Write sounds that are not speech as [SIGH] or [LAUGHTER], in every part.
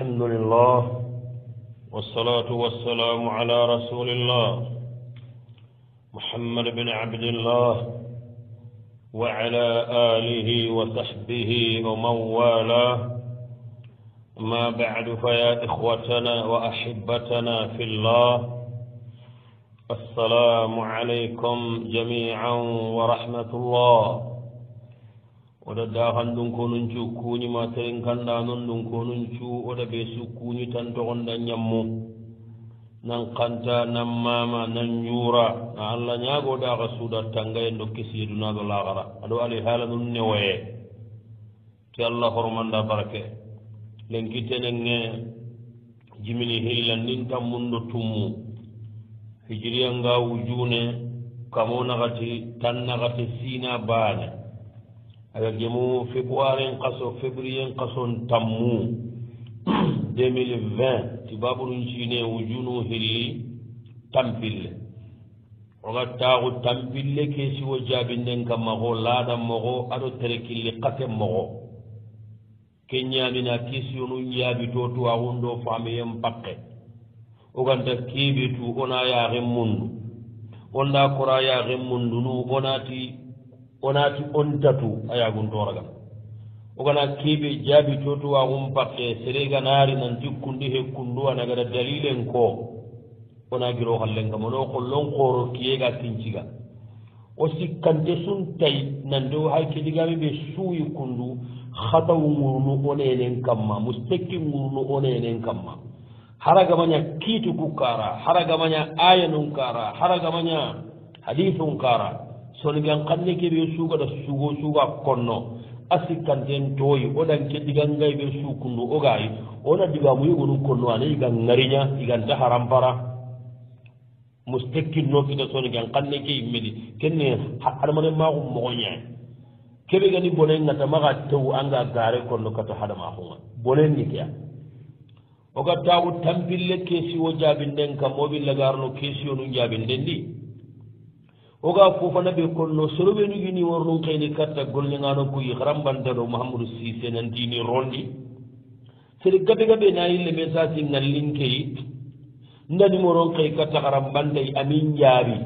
الحمد لله والصلاة والسلام على رسول الله محمد بن عبد الله وعلى آله وصحبه ومن والاه. ما بعد فيا إخوتنا وأحبتنا في الله السلام عليكم جميعا ورحمة الله. oɗa dahan ɗum konum cu kuñima terin kanda non ɗum konum cu oɗa ɓe su kuñi tan togonɗa ñammu nan kanta nan mama nan juura na allah ñagoɗa ka suuɗa tangaye dokke siyedunaɗo lahara aɗo ali haala ɗum newoye te allah hormanda barake lenkitenen e jimini hillandin tammunɗo tummu. Hijiriyanga wujune kamo nagati tan nagati sina baane ayo gemu février en kaso février en kason tammu. [CLEARS THROAT] 2020 ti baɓurum cine wujunu hilli tampille. Oga taaku tampille ke siwo jaabinden kam maxo laaɗan moxo aɗo tere killi katen moxo ke ñaamina kisiyonu ñaabi to tuwaxun ɗo faamiyen pakke. Oganta kiibitu ona yaxen mundu onda kora yaaxen mundunu onati onati on tatu ayagun toraga. Ogana keɓe jaabi cotuwagun pakke serega naari nanti kundi he kundu anagada dalilen ko ona giro hallenga. Mono kollon koro kiyega kinciga. O sikkante sun tay nande o hay kedigami ɓe suuyi kundu hatawu ngurnu onenen kamma mustekki ngurnu onenen kamma. Haragamaña kiitu ku kara haragamaña aya nun kara haragamaña hadithun kara solgen kanne ke ɓe suugaɗa sugo suuga konno. A sikkanten tooyi oɗan ke digangay ɓe suukundu ogayi ona digamu yogonu konno ana yigan ngariña iganta harampara. Mustekkin nokita solgen kanne ke yimmedi kenne hadamane maxu moxoñayi keɓe gani bonen ngata maxa tew anga gare konno kata haɗamaxunga bonen ni kea oga taxu tampille kesiwo jabinden kam moɓillagarno kesiyonu jabinden ndi oga fofana ɓe konno soroɓe nugini wornum kayni katta gollegano kuyi harambantaɗo mahamadou sise nantini rondi. Sede gabe gabe na yille men sasi ngallinkeyi ndanimoron kay katta harambantay amin jaabi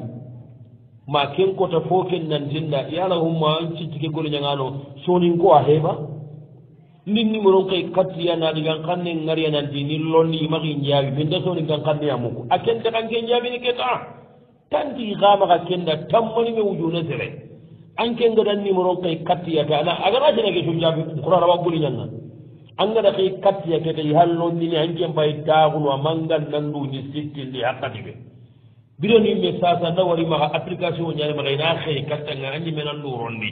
ma ken kota fo ken nantinda yala humma cittike gollegano sonin ko a heɓa? Ndin nimoron kay kattiyanaɗi gan kanne ngariyanantini lonni imaki jaabi min da sonin gan kanne yamuko a kenta kanke jaabini keta? tanti xamaxa kenda tammaniɓe wujuna sere. An ke ngadan numéro kay kattiyake ana agana senake sojaɓe xuraraba ɓoliñanga an gada kay kattiyakete i hallondini an ken mbay taxunu a mangan nanduñi sikkindi haqqatiɓe bironi me sasa nda wari maxa application ñanimaxa ina xey kattanga a ñimenan ndurondi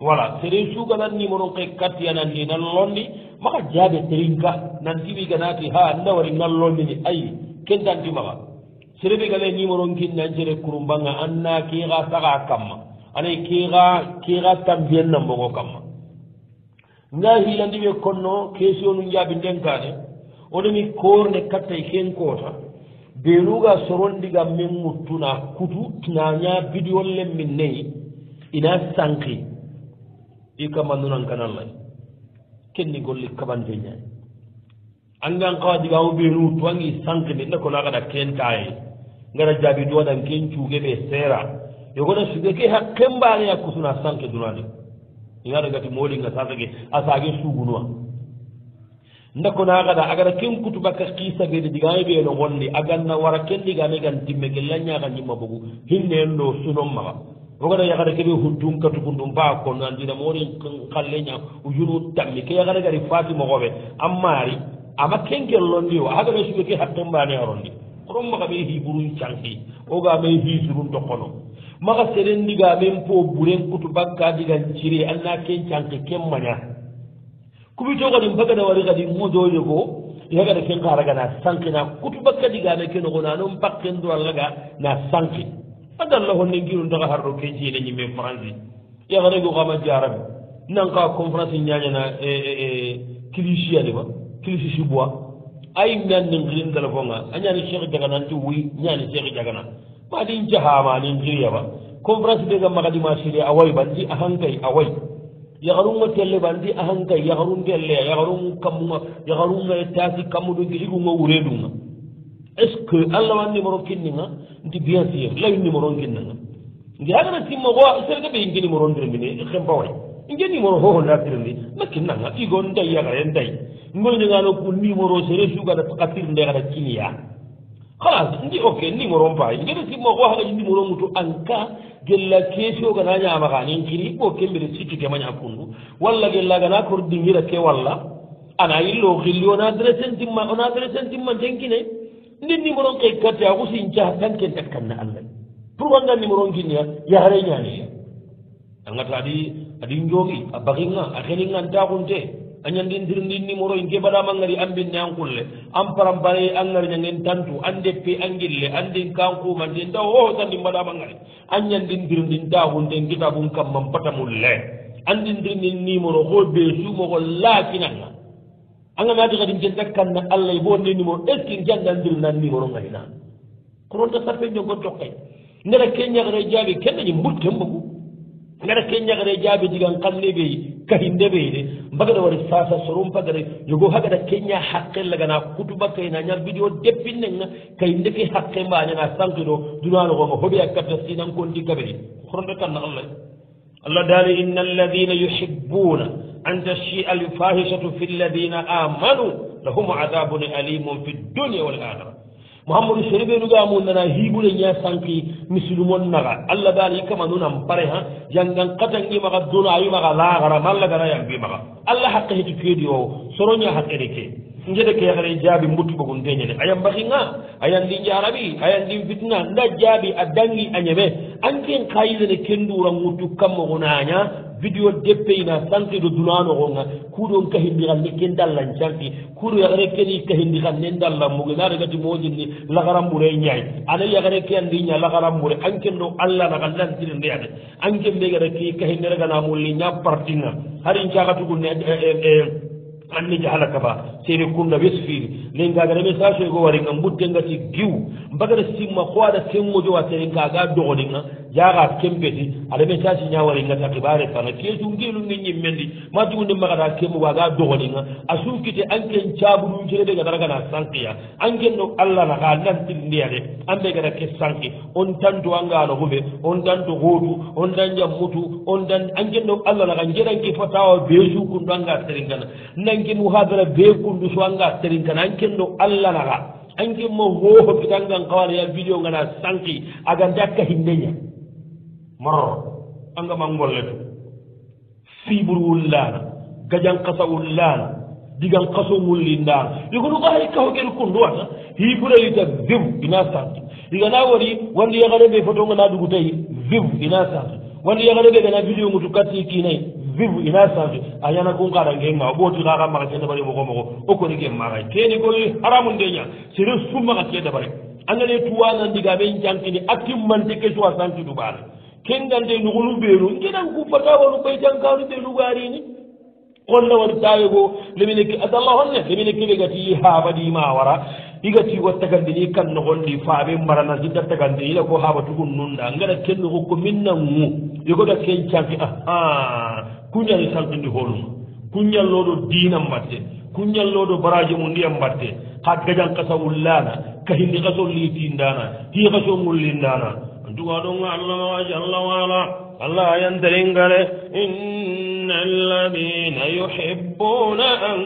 voilà sere suganan numéro kay kattiyanandi nan londi maxa jaaɓe terinka nantiɓi ganati ha nda wari nan londini ayi kentantimaxa serebe gale numéro kinnan sere kurumbanga anna kiga saga kamma. Anay kiga kiga tambiyen nan mogo kamma. Nga hilandi ɓe konno kesiyonu jaabi ndenkane. Onemi korne kattay e ken koota benuga sorondiga men muttuna kutu tinaña bidiyollen min nayi ina sanki i kamandunan kanallay kenni golli kabante ñayi angan kawa digamu benu tuwangi sankini nda konaxaɗa ken taye ngara jaabi ɗo waɗan ken cuuge ɓe seera yogoɗa suge ke hakke mbaane yakkusuna sanke dunade. Igaɗo gati moɗinga sasage a saage suugunuwa ndakonaagaɗa agara ken kutubaka kiisa ɓeede digaami ɓeeno gonndi aganna wara ken digaami gan timme gella ñaagan ñimma bogu. Hinneen ɗo sunon maga. Ogata yakata keɓe huntun katukun ɗum faa konno andina moori kalle ña ujunu tammi. Ke yakata gari faatimogoɓe an maari ama kenkel lonndi o hagana suɓe ke hakke mbaane arondi kono maxa ɓe hiburun canki oga ɓe hisurun toqono maxa seren ndiga ɓen po buren kutu bakka digan ciri anna ken canki ken maña kubito xadin bagada wari xadi mojoje ko yagada ken xaraga na sanki na kutu bakka digame ke noxona non bakken durallaga na sanki. Adalla honne ngirun taxa harɗo ke jiine ñimme france yagarego xama jarabi nanka conférence ñañana eh, eh, eh, kilisiyanima kilisi sibois ay nan nin xirin telephone nga. A anyani cheikh jagana nti wuy nyani cheikh jagana. Ma din jahama nin xiriya ba. Conference de ga magadi ma shiri awai bandi ahankai awai ya garun wotelle bandi ahankai ya garun delle ya garun kamuma ya garun ga tasi kamudo gi igu est ce que allah wan numéro kinninga nti bien sûr lay numéro kinninga ngi agana timmo go serga be ngi numéro ndirmine xempa way. Inge numéro ho ho ma kinnanga igo igon yagare garen golñagano ko numéro sere sugaɗa takatir nde aɗa kiniya halas ndi ok numéro mpa ngene simma ko haɗaji numéro mutu en cas gella keesio gana ñamakanin kiri ɓo kembiɗe sikkitemaña kundu. Walla gella gana kordingira ke walla ana yillo xilli ona adressentimma ona adressentimma tenkine ndi numéro ke karte axu sincaha tanke takkanna allah. Pour wanga numéro nkinia yaxare ñaaniya angata adi adi njoogi a baxinga a xeningan taxunte añandindir ndin numéro in keɓaɗama ngari an binne an kulle. An parampare an ngari ñangen tantu an deppe an guille an ndin kan kumandi nda hohosa ndin ngari. An ñandindir ndin taxunten kitabum kamman patamulle. An ndindir ndin numéro ho ɓeesumoxo laakinanga. Anganati kadi jenta kanna allah e bo nde numéro est ce que jangandir nan numéro ngarina koronta sarpe jogo tokkay. Ndera keñakre jaabi kennañi mbutten mbogu. Ngara keñagre jaabi digan kanne ɓeyi kahinde ɓeyi de mbagada wari sasa sorum pagada yogo hagada keña haqqe lagana kutuba kayna ñar vidéo deppinenga kahinde ke haqqe mbañana sankido dunanogonga hoɓe a katta sinan konti kaɓeɗi kononta kanna allah allah daali inna alladina yuhibbuna an tashia alfahishatu fi lladina amanu lahum adabun alimun fi dunia wal akhira mouhamadou serebe nuga nana hibure ña sanki misilumon naga. Allah bari kama nunan pare ha. Jangan katan ima ga dona ima ga malla gara yang allah haqqe hitu keedi o. soroña haqqere ke. Njede ke xare jaabi mbuttuɓogun deñene a yambaxinga ayan yandi jaraɓi ayan yandi fitna nda jaabi a dangi a ñeme. Anken kayilene xayilene ken ndura ŋuttu kammoxonaña video deppeyna santi do dunanoxonga kuɗon kahindi xan ne ken dallan canti kuɗo yaxare keni kahindi xan nen dallan muge. Na regati mojinni laxarambure ñaay ana yaxare ke andi ña laxarambure an ken ɗo allana xan lantine ndeyade an ken ɓegata ke kahindi reganamolli ña partinga. Harin caxatugunne e, e, e, anni jahala kaba sere kunda wesfiri nden gagara ɓe sasoygo waringa mbuttengati giw. Mbagata simma ko aɗa semmojo wa seren kaga dogoninga jaga kempeti aɗa ɓe sasi ñawaringata kibare fana. Kesu ngelunge ñimmendi ma tugunde magata kemmo waga dogoninga a sunkite anken cabudum cereɓe gadara gana sankiya anken no allah naga nantiri ndiyade anɓe gata ke sanki on tanto angano huɓe on tanto hotu on tan jammutu on dan anken no allah naga jeɗanke fotawa besu kun ɗo anga serengana nan kenkinu hadara be kundu so anga terin kana an kendo allah naga. An kimma hoho pitangan kawala ya video ngana sanki aga dakka hindeña marro anga mangolle to fibur wullana gajan kasa wullana digan kaso wullindana yogonu ka hay kaho ken kundu wata hiburayita viv ina sanki. Igana wari wandi yaxareɓe photo ngana dugu tayi viv ina sanki. Wandi yagarebe gana video ngutu katti kinayi bibu ina sanju a yana kun kada nge ma bo tu daga maka da bare mogo mako o ko nge ma kai ke ni golli haramun de nya sire sun maka ke da bare an ne tuwa nan diga ben jankini akim man de ke suwa sanju dubar ken dan de nu gulu beru ngidan ku fata wonu bai jankaru de lugari ni kolla wani tawe go lemine ke adallahu ne lemine ki be gati ha badi ma wara. igati wa tagandini kan nogondi faaɓe marana jidda tagandini ila ko haɓatugun nunda. Ngaɗa kenno ko minna ngu. Yogoɗa ken cagi aha ah. kuñani salɗindi holum kuñalloɗo diina mbatte. Kuñalloɗo baraji mu ndiyam mbatte. Ha gajan kasa wullana kahindi kaso litindana ti kaso ngullindana antuga ɗon allah mawa jalla wala allah ayantaringare إن alladina يحبون an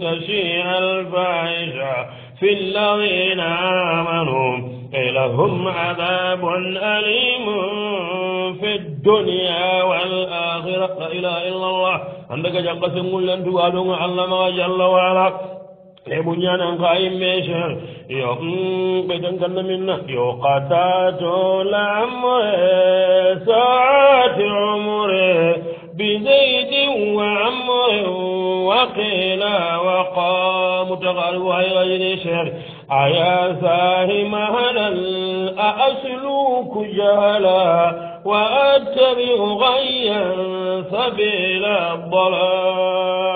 تشيع الفاحشة في الذين آمنوا إيه لهم عذاب أليم في الدنيا والآخرة. لا إله إلا الله. عندك جنقة سنقول لن تقادوا معلمة جل وعلا. إيه lebu قائم ka يوم بيتن yo منا. يوقاتات kan ساعات عمره. بزيد وعمر وقيل وقام تقال وهي غير شهر أيا ساهي مهلا أأسلوك جهلا وأتبع غيا سبيل الضلال.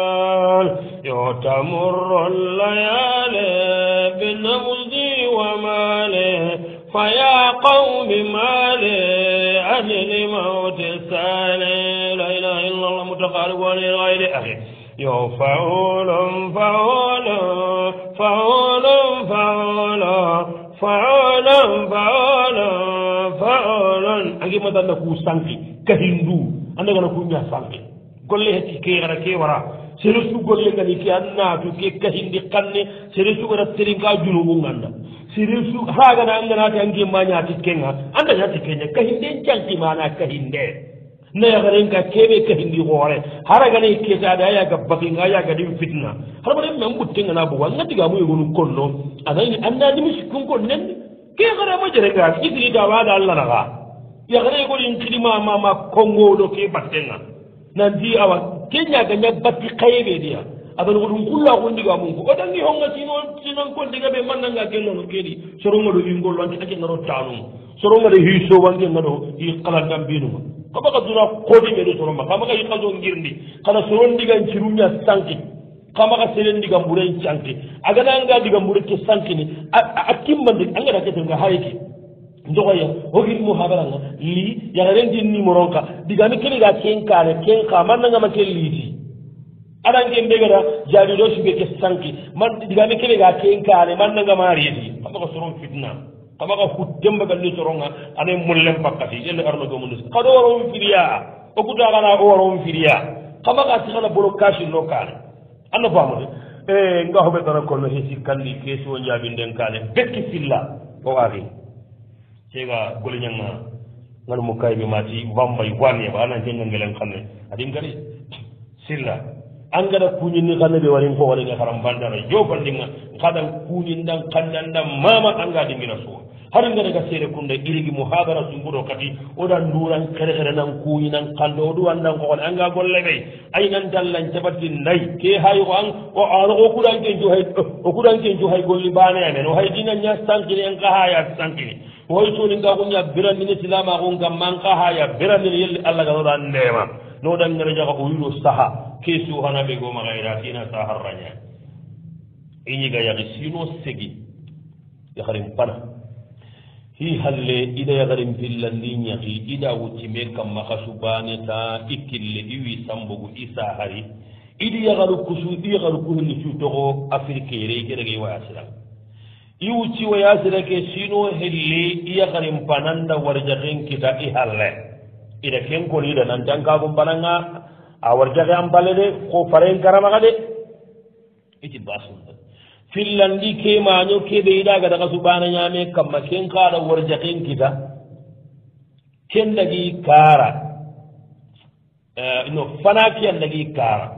يتمر الليالي بالنبض وماله فيا قوم ما لأهل الموت الثاني. لا إله إلا الله متقارب ولغير أخي يو فعول فعول فعول فعول فعول فعول أجي مدى لكو سانكي كهندو. أنا غنكو نيا سانكي. كل لي هتي كي غنكي ورا. sere sugolle gani ke an naatu ke kahindi kanne sere sugata terinka junubu ganda sere su hagana an ganati ange ma ñati kenga anda ñati kenya kahinde cantimana kahinde nayagaren ka keɓe kahindi hoore haragana ketaɗe a yaga bakinga a yaga ɗin fitna. Haramaɗen men ɓuttengana bogo an gadigamu yogonu konno. Anani annadimi sikkunko nenne ke harama jerenga isini dawaɗa allah naga yagare goɗin kidimamama kongoɗo ke battenga nanti awa keñagaña batti kayeɓe deya aɓaɗa kulla kullakundiga mum ko oɗangi honga sino sinon kondiga ɓe mannanga kellono keeɗi sorongaɗo ingollo anke akengano tanuma sorongaɗo hiiso wankengaɗo i kalandan binuma kamaka duna koti ɓeɗo soroma kamaka yikaso girndi kana sorondigan ciruña sanki. Kamaka ka seren canki agananga diga mbure ke sankini a kimmandi angata ketenga hayki ndogoya hogin mu habaranga li yagarentin numéronka digami keniga kenkane kenka mannangama ken liiti. Aɗan mbegata jaaliɗo suge ke sanki. Man digami keniga kenkane mannangama reeti kamaka soron fitna. Kamaka huttembagalle soronga ane mullen pakkati yelle arno arnogomunus kaɗo waron firiya? O kutakana o waron firiya? Kamaka sihana bolo kasillo kane anna famude e eh, nga hoɓe tara kolno hesi kandi kesuwo jaabinden kane bekki filla o ari kega goleñanga ngano mo kayɓe mati wambay waneba anan kenga ngelen xanne adin gari silla. An gada kuñinni xanne ɓe warin ko waɗenga haram bandara jofandinga xaɗan kuñinɗan xandanɗan mama anga dingina suwa. Har gadaga seere kunda irigi mo habara sunguɗo kati oɗan nduran xere xere nan kuñinan xande o ɗuwandan xoxone anga golle ɓey aynan dallan cabatti nayi ke hay ko an o ano o kuɗanken jo hay eh, o kuɗanken jo hay golli bane amen o hay dina ña sankini en xahaya sankini. hoy tuninga kuña birandini silama kun gamman ka haya birandini yelli allah ganoɗa ndema noɗan ngene jaga o yiɗo saaha ke suhanaɓe goma gayra tina saharraña iñiga yaki sino segi. Yakarin pana hi halle ida yaharin pillandi ñahi ida wuccime kamma ka subaneta i kille i wi sambogu i sahari idi yaharu kusu i yaharu kuhilli cutogo afrique yere i keɗege waya silan iwu ciwo ya sira ke sino helle iya karin pananda warjaken kita i halle ida ken koni da nan tan kagun pananga a warjake an bale de ko faren karamaga de iti basun fillandi ke maño keɓe yiɗaga daga subana ñame kamma ken kaɗa warjaken kita. Ken dagi kara. Eh, no fanake an dagi kara.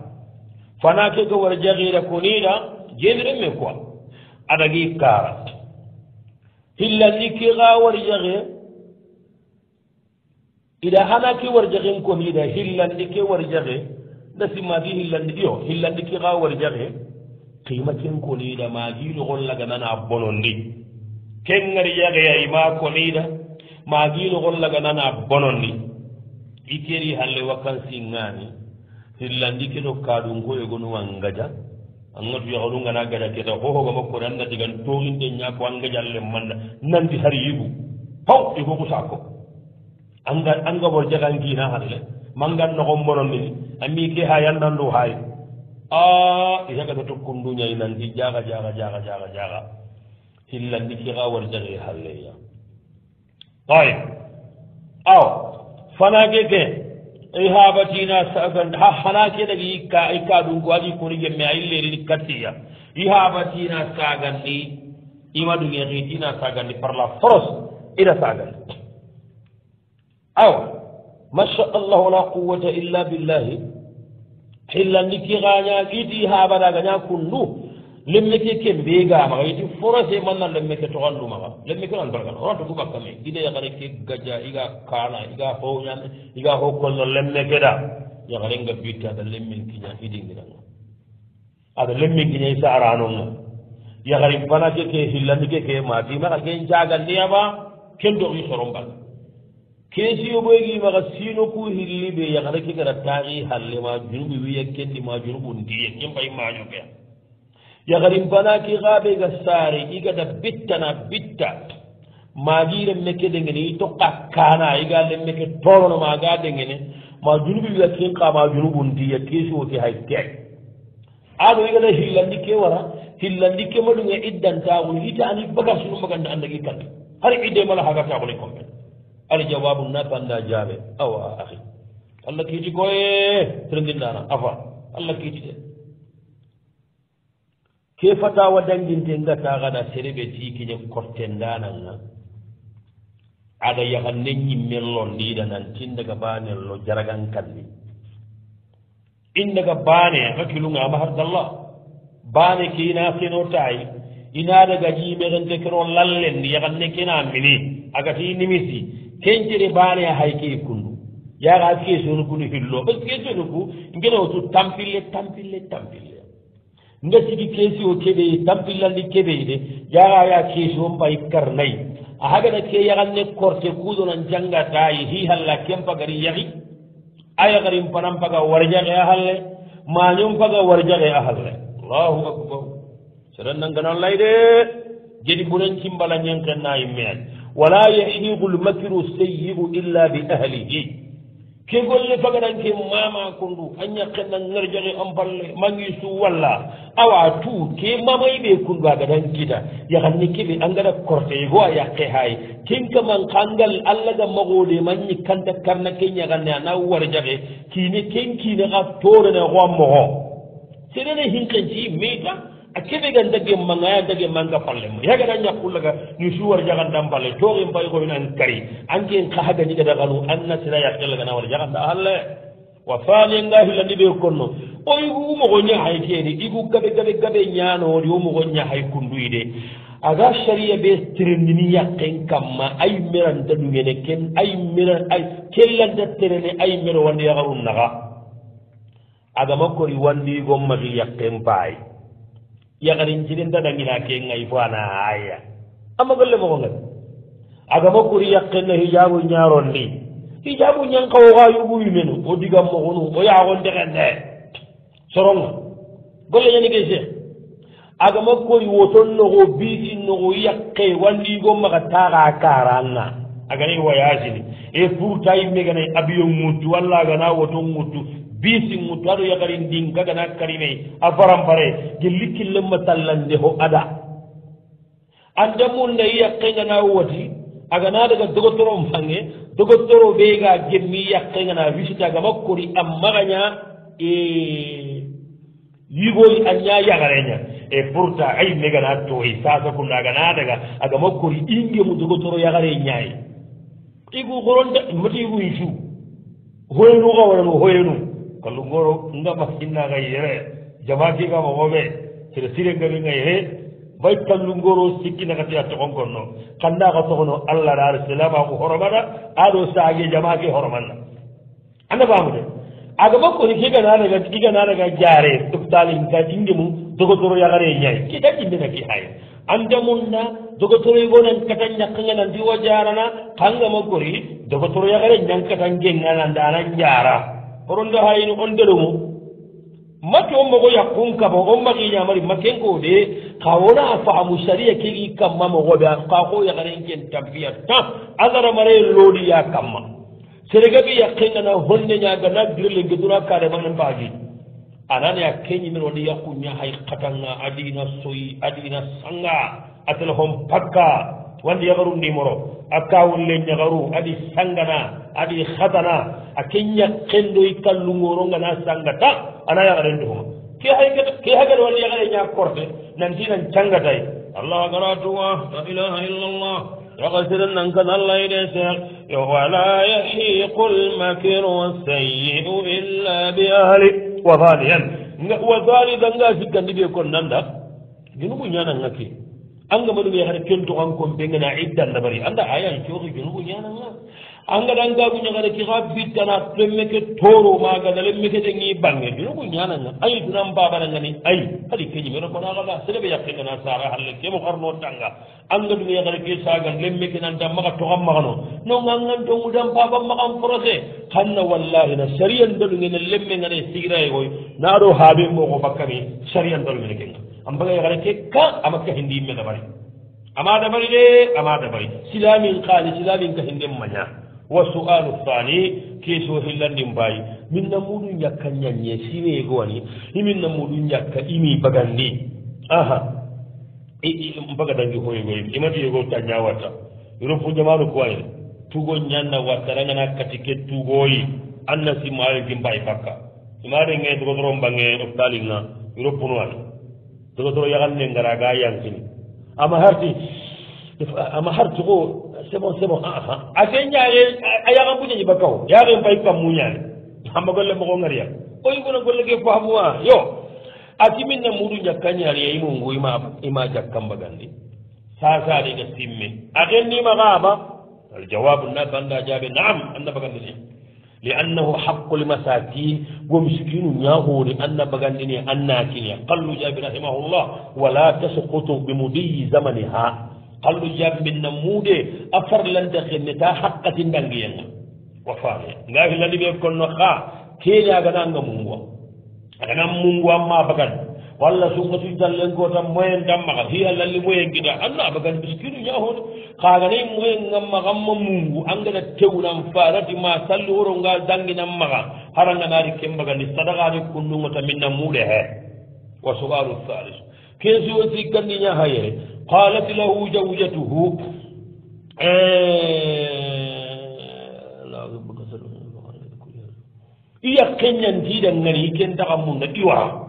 Fana ke ga warjakira koniɗa jeniremme quoi adagi kara hillandi kiga warjage ida hana ke warjagen koni ida hillandi ke warjage nda simmati hillandi iyo hillandi kiga warjage qima ken koni ida magilogon laganana bonondi. Ken garjageya ima koni ida magilogon laganana bonondi. Ikeri halle wakkansi ngani hillandi keɗo kaɗungoyegonuwangaja angatu yakalu ngana gada keta hohoga makkore anda digan toxinde ñaako an gajalle manna nandi har yigu faw i gogu anga anga bor jagan kina halle mangan noxon bonondini ami ke ha yandandu hay a isagata tokkundu ñayi nanti jaga jaga jaga jaga jaga. Hillandi kixa war jaxe halleya ay. Aw fana ke ke. ihabatina sagan ha halake daga ikka ikka dun ko aji kuni gemme a illerini kattiya. Katiya ihabatina sagandi ima dun ya hitina sagan ni parla foros ida sagan awa masha allahu la quwata illa billahi hilla ki ganya gidi ha bada ganya kunnu lemmeke ken begamaxa yiti forcé manna lemmeke toxandumaxa lemmeke nan bargana oranta ku bakka me. Yaxare ke gaja iga kana iga hoñan iga ho kolno lemmeke da. Yaxarenga bitte ada lemmen kiña idinginanga ada lemmen kiña i saranonga yaxari fana ke ke hillandi ke ke matimaxa ken cagandiyaba ken doxi soronbal maxa sino ku hilli ɓe yaxare ke gara taxi hallema junubu wiya kendima junubu ndiye ke mbay mañokea yagarimpanaki xaɓe ga saare i igada bittana bitta. Maagi remme ke dengene i toqa kana i ga lemme ke torono maga dengene. Ma junubi wiya kin qa ma junubundiya kesuwoti hay teay aɗo igada hillandi ke wara hillandi ke maɗuge iddantaxu hita ani bagar sunu maganda andagi kandi har idde mala hagataxune compen ari jawabu natanda jaabe awa axi allah kiiti koye serendindana afa. Allah kiiti de. ke fatawa danginte ngata gada serebe tikiñe kortendananga. Aɗa yaha neñimmello ñimmen londiɗa nan tindaga banen lo jaragan kandi indaga bane hakkilunga ama hardallah. Bane ke ina seno tayi ina daga jimexente kero lallendi yahanne kena mini agati nimisi. Kencere bane a hay ke kundu. Yaga ke sonu kunu hillo [LAUGHS] parce que sonu ku ngene tampille tampille tampille. ngatigi keesi o keɓeyi tampillandi keɓeyde jaraya keesi o mbay karnayi a hagana ke yaganne korte kuuɗonan janngatayi hi halla kempagari yahi ayagarin panan paga warjaxe a halle mañon paga warjaxe a halle. Allahu akbar. Seɗan nanganan lay de gedi bunen cimbala ñenken na wala yahiqu lmakiru sayyi'u illa bi ahlihi. ke golle fagaranke mama kondu a ñakkenna ngarjaxe an palle mangi su walla. Awa tu ke mamayɓe kundu a gadan kita yaxanni keɓe a an gada korteyego a yaqe hay ken kaman kangal allah ga maxode ma ñikkanta karna ke ñaganne ana warjaxe kiine ken kiine xa torene xoa moxo serene hinkenci meta a keɓe gan dagge manga ya manga palle ma yaga ñakkullaga ni suwar jagandan palle. Tooxe mbay koynan kari. Anken xa haga ñiga daganu sira yakellaga na wara jaganda halle. Wa faanenga hillandi ɓe konno. Oy umoxo ñahay keni igu gaɓe gaɓe gaɓe ñanoode umoxo ñahay kunduyde aga saria ɓe terendini yakken kamma ay meranta ɗumene ken ay mera ay kellanta terene ay mero wandi yaxarum naxa agama kori wandiigon maxi yakken paay. yakarin cirin daɗangina taɗangina kengay fo ana aya amma golle mogongal agama kuri yakkenne hijabu ñaron ñarondi hijabu ñankawoxa yuɓuyimenu o digam mogonu o yaxonte xenne soronga. Golle ñanike see agama koy woton noxo biisin noxo yakke wandigo maxa taxa karanna aganay voyage ni e pourtant i meganay abiyon ŋuttu walla agana woton ŋuttu. bisin to aɗo yagarin din kaga na karine a farampare gillikin lamma tallan da ada. An da mun da iya wati a daga dogotoro fange dogotoro be gemmi yakkengana wisita kai ga na visita ga makuri amma ganya e yigoli e pourta ay megana toyi to e sasa kunna gana daga aga makuri ingemu dogotoro yagare ñayi igu goronda mutu igu su hoyenu ga wala hoyenu. kallungoro ngama hinnaga yere jamakiga mogoɓe sere sirengamiga yere bay kallungoro sikkinagati a togon konno. Kannaga togono allah ra arsilamaku horomana aɗo saage jamaki horomanna. Anda famude aga bakkoni kigananaga kigananaga jaare topitalin ka inde mum dogotoro yagare ñayi kita indena ki hay. Haye andamunda dogotoroygonan kata ñakkanga nanti wo jarana kangama kori dogotoro yagare ñankatan gengana ndana jara oronde da hayni on ndeɗomo mum on mogo yakkun kama on makiñamari ma kenko de ka wona faamu saria kegi kamma mogoɓe ka ko yakarenken tampiya tan agaramare loodiya kamma seregaɓe yakkengana honne ñagana dirle geduna karemanen mbaaji anani a keñimen wonde yakkuña hay katanga adina soyi adina sanga a téléphone pakka. wandi yagaru nimoro akawun le nyagaru adi sangana adi khatana akinya kendo ikallungoro ngana sangata ana yagaren do ke hayke ke hayga wanda yagare nya korte nan dinan changatai allah garatuwa la ilaha illa illallah يغفر لك الله يسر ولا يحيق المكر السيء إلا بأهله وظاليا وظالي دنجا في كان دي بيكون نندا جنوب نانا نكي angama ɗum yakata kon ɓe ngana iddallabari anda ayan cooxi junubu ñananga angaɗangaguña kada kixa bittana temmeke toro maga nale mekete ngi bange. Junubu ñananga ay dunan babanangani ay hadi keñimero kona xala seɗeɓe yaqitana sara halle kemo xarno tanga. Anga ɗum yakata ke sagan lemmeke nanta maxa toxan maxano. Non nongangantongudan baban maxan procès xanna wallahi na sariyan dolungene lemme ngane sigiraye koy naɗo haɓe moxo bakkami sariyan dolungene kenga an baga yagare ke ka ama ka hindi imme dabari. Ama dabari de ama dabari. Silamin xaali silamin ka hindi manya. Wa su'alu thani keso hillandin bayi. Min na mudun ñakka ñañe sine yego wani imin na mudun ñakka imi bagandi. Aha. Mpaka dangi hoyego imati yego ta ñawata yoro fo jamanu kuwaye. Tugo ñanna watta rangana kati ke tugoyi anna si maari gimbayi bakka imaare nge dogotoro mbange bange hôpital nga. Yoro punuwani dogotoro yaganne ngara ga yankini. Ama harti ama harti ko c'est bon aha ase ñaare a yagan buñañi ba kaw yagen fay kam muñane amma golle mogo ngariya. Oyi kono golle ke faamuwa yo atimin na muɗu jakka ñaari ye imu ngu ima ima jakkan bagandi. Sasani simme agen nimaga ama aljawabu na anda jaɓe naam anda bagandi لأنه حق المساكين. ومسكين ياهو لأن بغنيني أناكين قال جابر رحمه الله ولا تسقط بمضي زمنها. قال جاب من نمود أفر لن تخنتا حقة دنجينا وفاري غاف لن يكون خا كيلا غنان مونغوا غنان مونغوا ما بغنيني walla sumatu dallen go tan moyen gammaga hi lalli moyen gida anna abagan biskinu ñahode kaganayi moyen gamma gamma mungu angana tewnan farati ma salli woro nga danginan maga haranganari kembagandi sadakani kunnugota minna muɗe he. Wa sugaru halis kesi o sikkandi ñaha yere qalat lahu jawjatuhu iya kenyantiɗan ngani ken taxa munna iwaa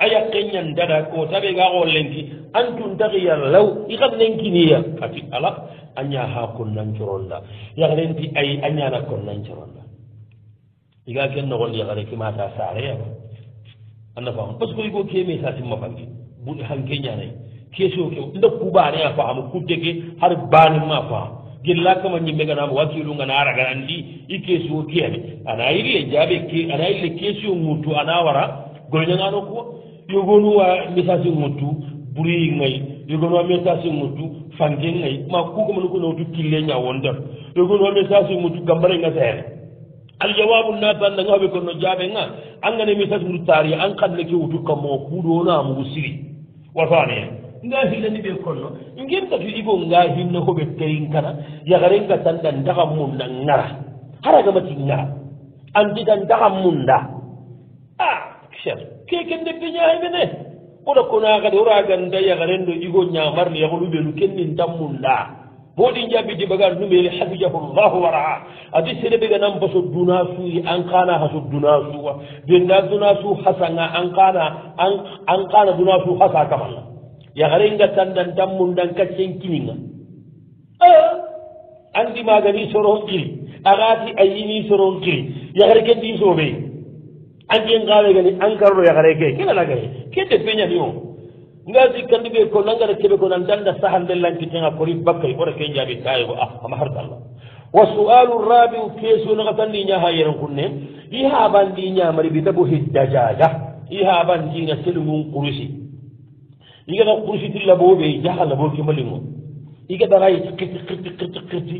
a kenyan dada ko tabe ga gollenki antun taxiya law i xam nenkiniya ati ala a ha kunnan coronda yagarenti ay a na kunnan coronda iga ken noxon yaxare yagare ki mata sare ya. Anna fam parce que igo keme sa timma bangi. Bu han kenya nay keso ke nda kuba ne fa am kudege har bani ma fa. Gilla kama ni mega na wakilu ngana ara i ikeso kiyani ana yille jabe ke ana yille keso ŋuttu ana wara golnyangano kuwa. yogonuwa message ŋottu buri ŋay yogonuwa message ŋottu fanke ŋay ma kukomanu konawtu kille ñawondar yogonuwa message ŋottu gambare ŋa sayere aljawabu natanda ŋa hoɓe konno jaaɓe ŋa angane message ŋutu taari an kanne ke wutu kammoo kuuɗona mugu siri. Wataneen nga hillani ɓe konno. Ngentatu igo nga hinna hoɓe teyin kana yagaren ka tanda ndaxa munda ŋara. Haragamati ŋara. Antita ndaxa munda. Ah, A cher kekende peñaymene oɗa kona kadi ora ganda yagarendo igo ñamarle yahoɗu ɓenu kennin tammunda. Boɗi jaɓidi bagan numele hafijahu llahu waraa adi sede ɓe ganan baso duna suyi an kana haso duna suwa benda duna su hasanga an kana an kana duna su hasa kamanga. Yagarenga tandan tammundan kaccen kininga ah! andi magani soron kiri agati ayini soron kiri yagare kendi soɓeye anke ngawe gani ankarɗo yakare ke kenana gare ke de peñani o ngasi kandi ɓe ko nangara keɓe ko nan danda sahande lankitenga kori bakkay oɗa ke jaabi kayigo ah ama hartallah wa sualu rabiu kesunaka kandi ñaha yeren kunne i haɓandi ñamari bi bitabu hiddajaja i haɓandina selungun kurusi. Igata kurusitilla boɓe jaha labo kimalingo igata ray kirti kirti kirti kirti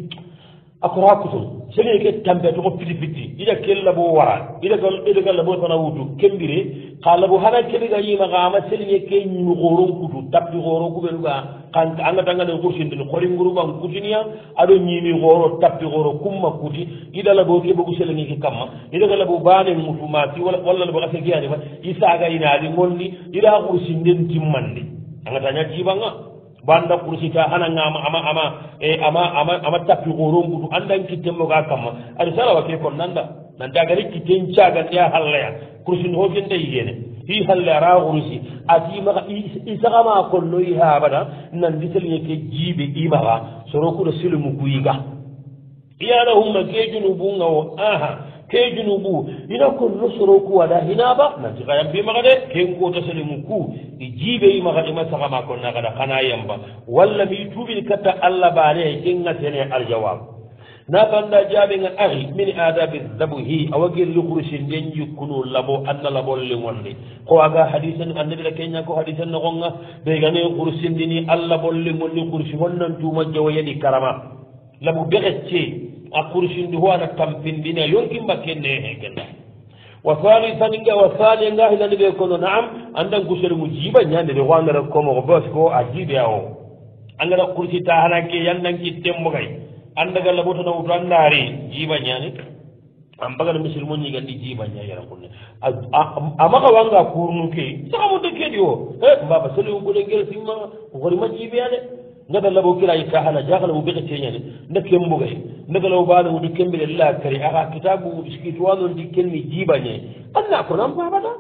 akora kutum sege ke tambe togo piti piti ida kel labo wara. Ida gal ida gal labo tana wutu. Kembire. Ka labo hana kebe ga yima ga ama selge ke nyimu goron kutu. Tappi ku be luga kan anga tanga ne kursin din khori nguru bang kutinia ado nyimi goro tappi goro kumma kuti. Ida labo ke bugu ni ke kamma. Ida gal labo bane mutu ma ti wala wala labo ka sege ani ba isa ga ina ali ngonni ida kursin din timmandi anga tanya jibanga banda kursita ana ngama ama ama e ama ama ama tapi goron budu andan kitten mo ga kamma. Ari sala wa ke kon nanda. Nanda gari ri kitten chaga ya hallaya. Kursin ho gende yene hi halla ra kursi ati ma isa ma no yi ha bada nan disel yake jibe ima ba soro ku da silmu kuyiga iyana humma ke junubun ngawo. Aha. ke junubu ina kon soro ku ada hinaba? Nanti kayan bi de ken kota salimu ku. I jibe i maga de masaka ma konna kada kana yamba. Walla mi tubil katta allah bane kenga sene aljawab na banda jaɓe ga ari min adabi awa gelli lukhrush nden jikkunu labo anna labo le ko aga hadisan annabila la ko hadisan ngonga ɓegane gane khurusindini allah bolle ngonni khurshi wonnan tuma jawo yadi karama. Labu begecce a kursindi ho ana tampindina yonkimba kenne he kenna wa halisaniga wa hali nga hilani ɓe kono naam andan kuselugu jiiba ñandede ho angara komoko bas ko a jiiɓe a o angara kursita hananke yandanki temmogay andaga labotana wuto andaari jiiba ñani an bagana misilmo ñigandi jiiba ña yara kunne a maxa wanga kurnu ke saxamuta kedi o e eh, mbaba seliwu gode gel simma horima jiiɓeya de نبى الله بوكيل أي كاهل جاهل وبيغ تيني نكيم بوجي نبى الله بعده ودكيم بالله كري. أها كتاب وسكتوان ودكيم مجيبني أنا كلام بابنا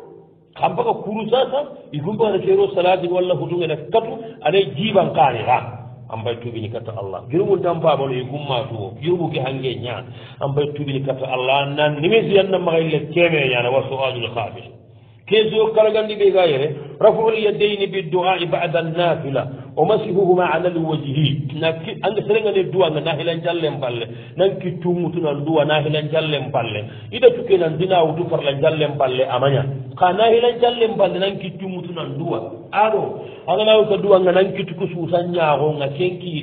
كم بقى كروزا سام يقوم بعد كيرو صلاة والله خدومه نكتو أنا جيبان كاري ها. أم بيت تبيني كتا الله. جرو مدام بابنا يقوم ما هو جرو بوجي هنجي نيا أم بيت تبيني كتا الله. نان نميز ينن ما غير كيمي يعني وسؤال الخافش. keso kala gandi ɓe ga yere rafuul yaddeyni biduai bada nafila o masihuhuma رفع اليدين بالدعاء بعد serengane ومسحهما على الوجه نكي أن سرنا الدعاء ناهلا جلم بالله نكي تومتنا الدعاء ناهلا جلم بالله إذا تكينا دينا وتفر جلم بالله أمانيا كناهلا جلم بالله نكي تومتنا الدعاء أرو أنا suusan أكدعاء نكي تكسوسا ila hina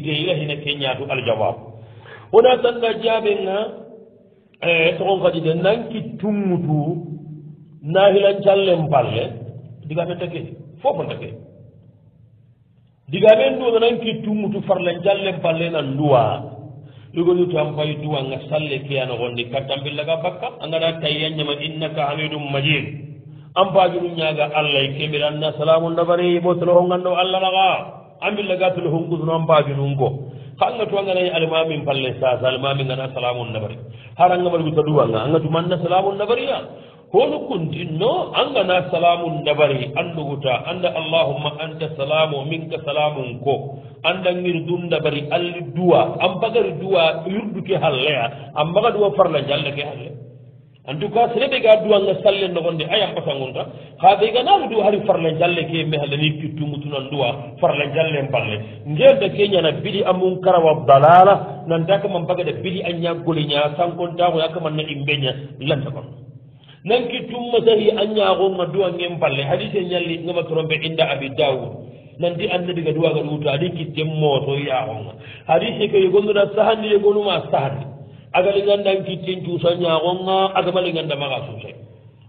ديغا هنا كينياتو الجواب هنا تنجابنا e sogon kadi de nanki tummutu nahilancallen balle digaɓe take fofon take. Digaɓen duwanan kittu farlen farlancallen balle nan duwa ɗugoni tan an duwa nga salle ke anogondi kattambillaga bakka angana tayya ñama innaka hamidum majid. An pajunu ñaaga allah e kemir anna salamu nabari bo tolo honganɗo allah laga. An billaga tolo hongusuno an pajunun ko hanga to anganayi alimamin palle sasa alimami gana salamu nabari. Har anga ta duwanga anga tumanna salamu nabariya hono kuntinno an gana salamun dabari anduguta anda allahumma anta salamu minka salamun ko. Andangir dum dabari alli duwa an bagari duwa yurduke halleya an maga duwa farla jallake halle. En tout cas so reɓe ga duwanga salle nogonde a yampata ha ɓe ganaɓe duwa hari farla jalle ke mi halani pittumutunan duwa farla jalle balle ngenda ke ñana biɗi amum karawa balala nanda kaman bagaɗa biɗi a ñaggole ña sankontago yakkaman na lanta kon nanki tumma sahi an ñaagonga duwangen palle. Hadise ñalli ngama toromɓe inda abi daoud nanti annabi ga duwaga ɗuuto aɗi kitten mooto yaaxonga hadise ke yegonnoɗa sahandi yegonuma sahandi aga gandan kitten cuusa ñaagonga agamale gandamaga suusay.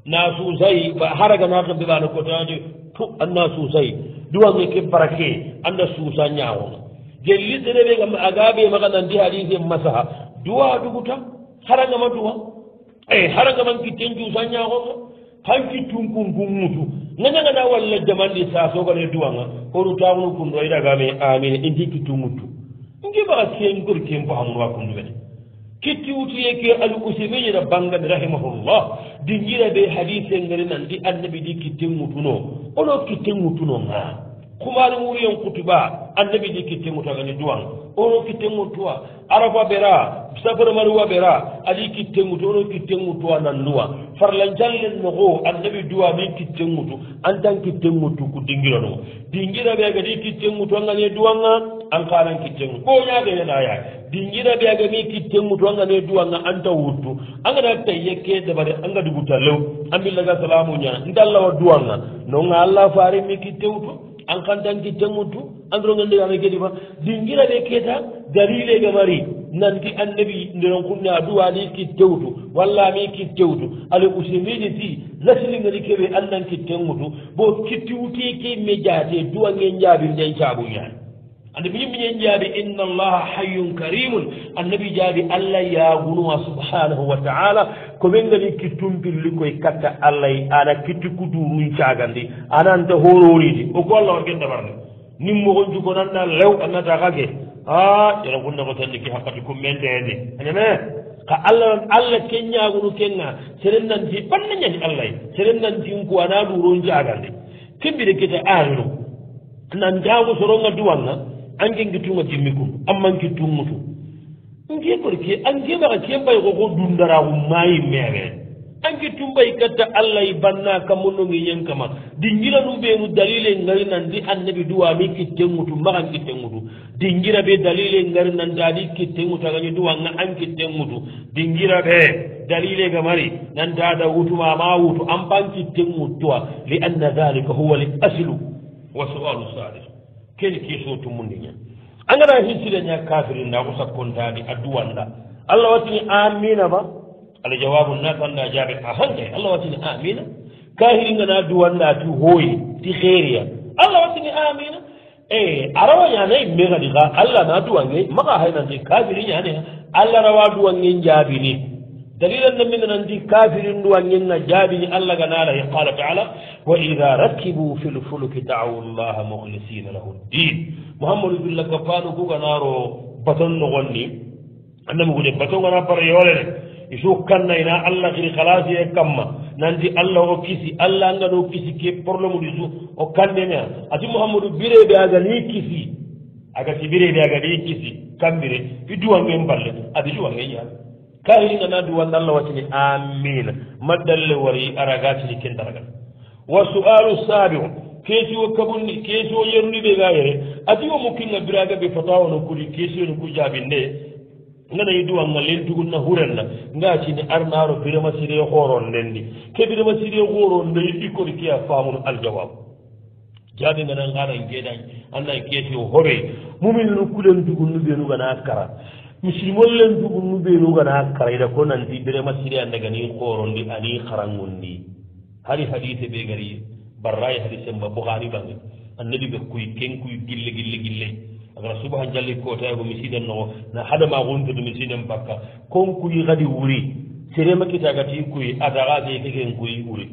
Na suusayi ba haragana kamɓe ɓano kotani pu anna suusayi duwange ke barake anda suusa ñaaxonga jelli ɗeɗeɓe aga ɓe maxa nandi hadise masaha. Duwa duguta haragama duwa. ay haragaman kitten juusan ñaaxonga han kittun kunkun mutu. Ŋañagana walla jamandi saasogane duwanga horu taxunu kundo idagame amine inti kittu muttu nge maxa ken gor ken faxamunuwa kundu mene kitti wutuye ke al usimiyina bangani rahimahullah. Dingira be hadise ngari nandi annabi di kitten mutuno ono kitten mutuno ŋaa kumari wuriyen kutuba annabi di kitte mutagani duwan. Ono kitte mutuwa arafa bera safar maruwa bera adi kitte mutu ono kitte mutuwa nan nuwa farlanjallen nogo annabi duwa min kitte mutu an kitte mutu ku dingira no. Dingira be ga di kitte mutu an duwanga an kanan kitte mutu ko nya ga yana ya? Dingira be ga mi kitte mutu an duwanga anta wutu an ga ta yake da bare an ga dubuta law an salamu nya inda wa duwanga no nga Allah fare mi kitte mutu an kantan kittenŋuttu andirongen ndegame kedi fa. Dingira ɓe keta dalile mari. Nanti annabi ndiron kunne a duwani kittewtu walla mi kittewtu. Ala usimini ti lasilingani keɓe annan kittenŋutu bo kittiwuti ke me jaate duwange jaabirñan caabuñaani annabi yimmiñen jaabi inna allaha hayyun karimun. Annabi jaabi allah yagunuwa subhanahu wa taala. Ko ɓen gani kittumpilli koye katta allah aɗa kitti kuturun cagandi ananta hororidi o ko allah wargen dabarde nin mogon jugonanna lew annata kake a jara gunna ko tandi ki hakkati kummenteyede aname ka allah allah ken ñagunu kenga seren nanti ɓanna ñani allah e. seren nantin ko ana ɗuron cagandi kebbiɗe kete ahiro nan jamu soronga duwanga anke jimmi kum ammanki tummutu nke korke anke maxa ke mbay xoxo dundaraxu mayi mere anke tumbay katta allah y banna kammonongi yen kama dingira nu ɓenu dalile ngari nandi annabi duwami kittenŋutu maxan kittenŋutu dingira ɓe dalile ngari nandi adi kittenŋutu agañi duwanga an kittenŋutu dingira ɓe dalile ga mari nanta ada wutuma ma wutu an ban kittenŋuttuwa li anna dhalika huwa li aslu wa ken kiso tumundi ña angana hisire ña kafiri nda ko sakkontani adduwanda allah wattini amina ba. Ala jawabu natanda jaaɓe a hankay allah wattini amina kahiri ngana duwanda ti hooyi ti heeriya allah wattini amina e arawa ñanayi megadi ka allah na duwange maga haynanti kafiri ñane allah rawa duwange jaabini دليل أن من عند كافر أن جابني الله قال قال تعالى وإذا ركبوا في الفلك دعوا الله مخلصين له الدين. محمد بن الله قفانه هو نارو بطن غني أنا مقول بطن غنى بر يولن يشوك كان إنا الله غير خلاص يكمل نانتي الله وكيسي الله عندنا وكيسي كي برلم ليزو أو كان دنيا أتى محمد بيري بأجاني كيسي. أكاسي بيري بأجاني كيسي. كم بيري. في دوام ينبلد أدي دوام ينيا kayi nana duwanɗo allah watini amina maddalle wari aragatini kendaragal wa sualu sabiu keesi o keesiwo kabunni keesiwo yeruniɓe ga yere. Ati o mukkinga biraga ɓe fatawa no kuri ono ku jaabinde nganayi duwanga len tugunna hurenna ngatini arnaro birama sire horon ndendi. Ke birama sire horon ndeyi ɗikkori keya famuno aljawabu jaabi ngana ngaɗan geeɗañ annan keesi o hoɓey mumin no kulen tugunnuɓe nugana kara. misilmol len tugunnu ɓeenu gana karayda ko nanti birema siri andagani korondi ani harangundi hari hadise ɓe gari barrayi hadise mba bouhari ɓange annabi ɓe kuy ken kuy gille gille gille. Agara subaha jalli kotayago mi siɗan noxo na hadama xuntude mi siɗen bakka. Kon kuy xadi wuri serema kitagati kuy ataxa seekeken kuy wuri.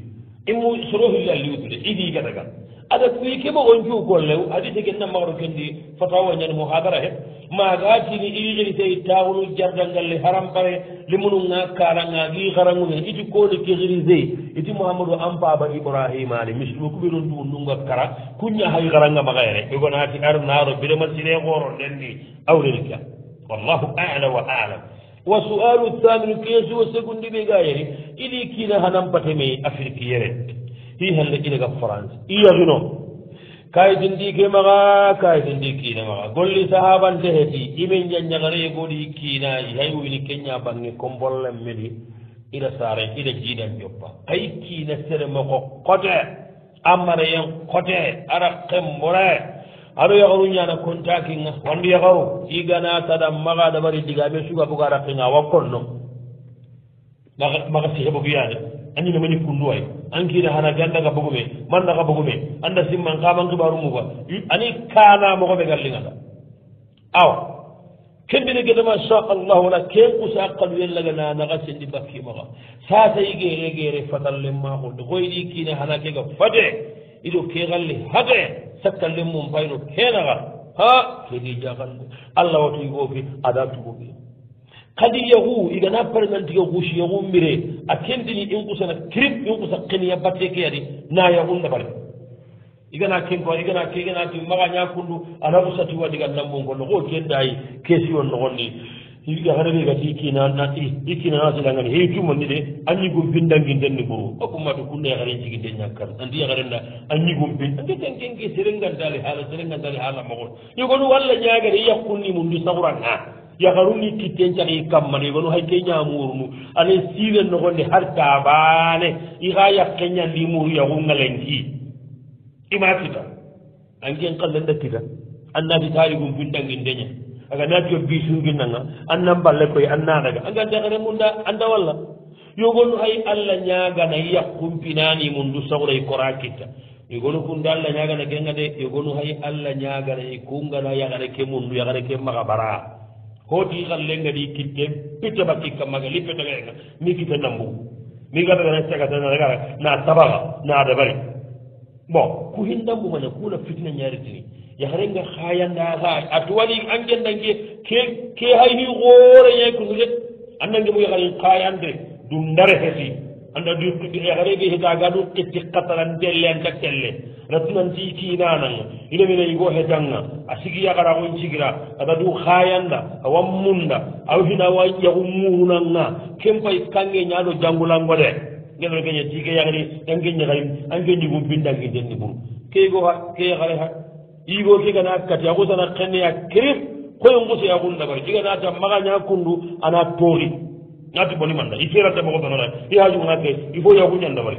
Imu idi idiigataga ada kuyi keɓo on juu gollew adi tegenna magaro kendi fatawa ñani muhadara he maga tini iiri sey tawunu jardal ngal le harampare limunu nga karanga gi garangune iti koni kigirise iti mouhamadou ampaba ibrahim ali misiɗo biro du nunga kara kunya hay garanga ar ɓegonati arnaɗo de sire goro ndenni awrilka wallahu ala wa alam wa sualu thaminu keesuwo segundi ɓe gayeri ili kina hanampateme afrique yere ti hande kine france. Iya juno kay dindi ke maga kay dindi kine maga. Golli sahaban de heti ime nyanya gare e godi kina hayu ni kenya bangi kombolle medi ida sare ida jidan joppa. Kay kina sere mako kote. Amare yen kote. Ara kembore. Aɗo yakaru ñana kontakinga wandu yakaru igana tada maga dabari digame suga buga rakinga wakkonno maga seheɓo biyani anñime mani kunduway an hana gandaga bogume mandaga bogume anda simman kaman kibaru muga hmm? ani kana mogoɓe gallingata awa kembine gede masha allah wala ken kusa kadu yellaga na naga sendi bakkimaga sasayi gere gere fatallen maxunde koyɗi kiine hana kega fade iɗo kegalli hade sakkallen mum payno kenaga ha kedi jagandu allah watu yigofi ada tugoɓe kadi yahu igana pargantiga hushi yahu mire a kendini in kusana kirip in kusa kiniya batte ke yadi na yahu nabari igana kenko igana ke igana ti maga ñakundu ana ala kusati wadi gan nambo ngono ko kendayi kesi on nogonni iga harbe ga tiki na na ti tiki de anyi pindangi ndenni ɓuru bo kunna yaharen garin cigi andi yaharenda garin pin anyi gum bin andi tan kengi serengan dali hala serengan dali hala walla nya yakkunni mum ndi mun sahuran ha yaharuni kitten caki kammane igonu hay ke ñamurunu ane siren nogonde har tabane ixa yakke ñandi muru yaxungalenki ima kita anken kallenda kita annati taarigum bindangin deña aga natio bisunginanga annan balle koy annanaga anga munda anda walla. Yogonu hay allah ñagana yakkumpinani mundu saxuray kora kitta yogonu kunde allah ñagana kenga de yogonu hay allah ñagana i kungana yaxare ke mundu yaxare ke maxa bara hooti xalle ngadi kitte pete ba kikka maga li pete mi kita nambu mi ga cagatanagara na tabaga na dabari bon ku hindambu mana kula fitna ñaritini tini. Ya harenga khaya na ga ke ke hay xooreñay gore de kunje annange bu ya khaya ndre dundare hesi anda du yagarebe hitaga ɗum qetti kataran delle anta kelle rattunanti kinananga ilemina yigo hetanga. A sigi yagara on cigira aɗa du hayanda awa munda. Aw hina wa yagu murunanga kempay kange ñaɗo jangulango de. Ngeɗo keña tike yagari anke ñagari anke ñigu bindangi denni ɓuru keygo ha keye hare ha. Yigo kegana kati agusana kenneya kirif koye gusi yagun dabar jiganata magaña kundu ana toori nati boni manda. I feranta mogo ɓenona i hajugona ke il faut yagu ñandabari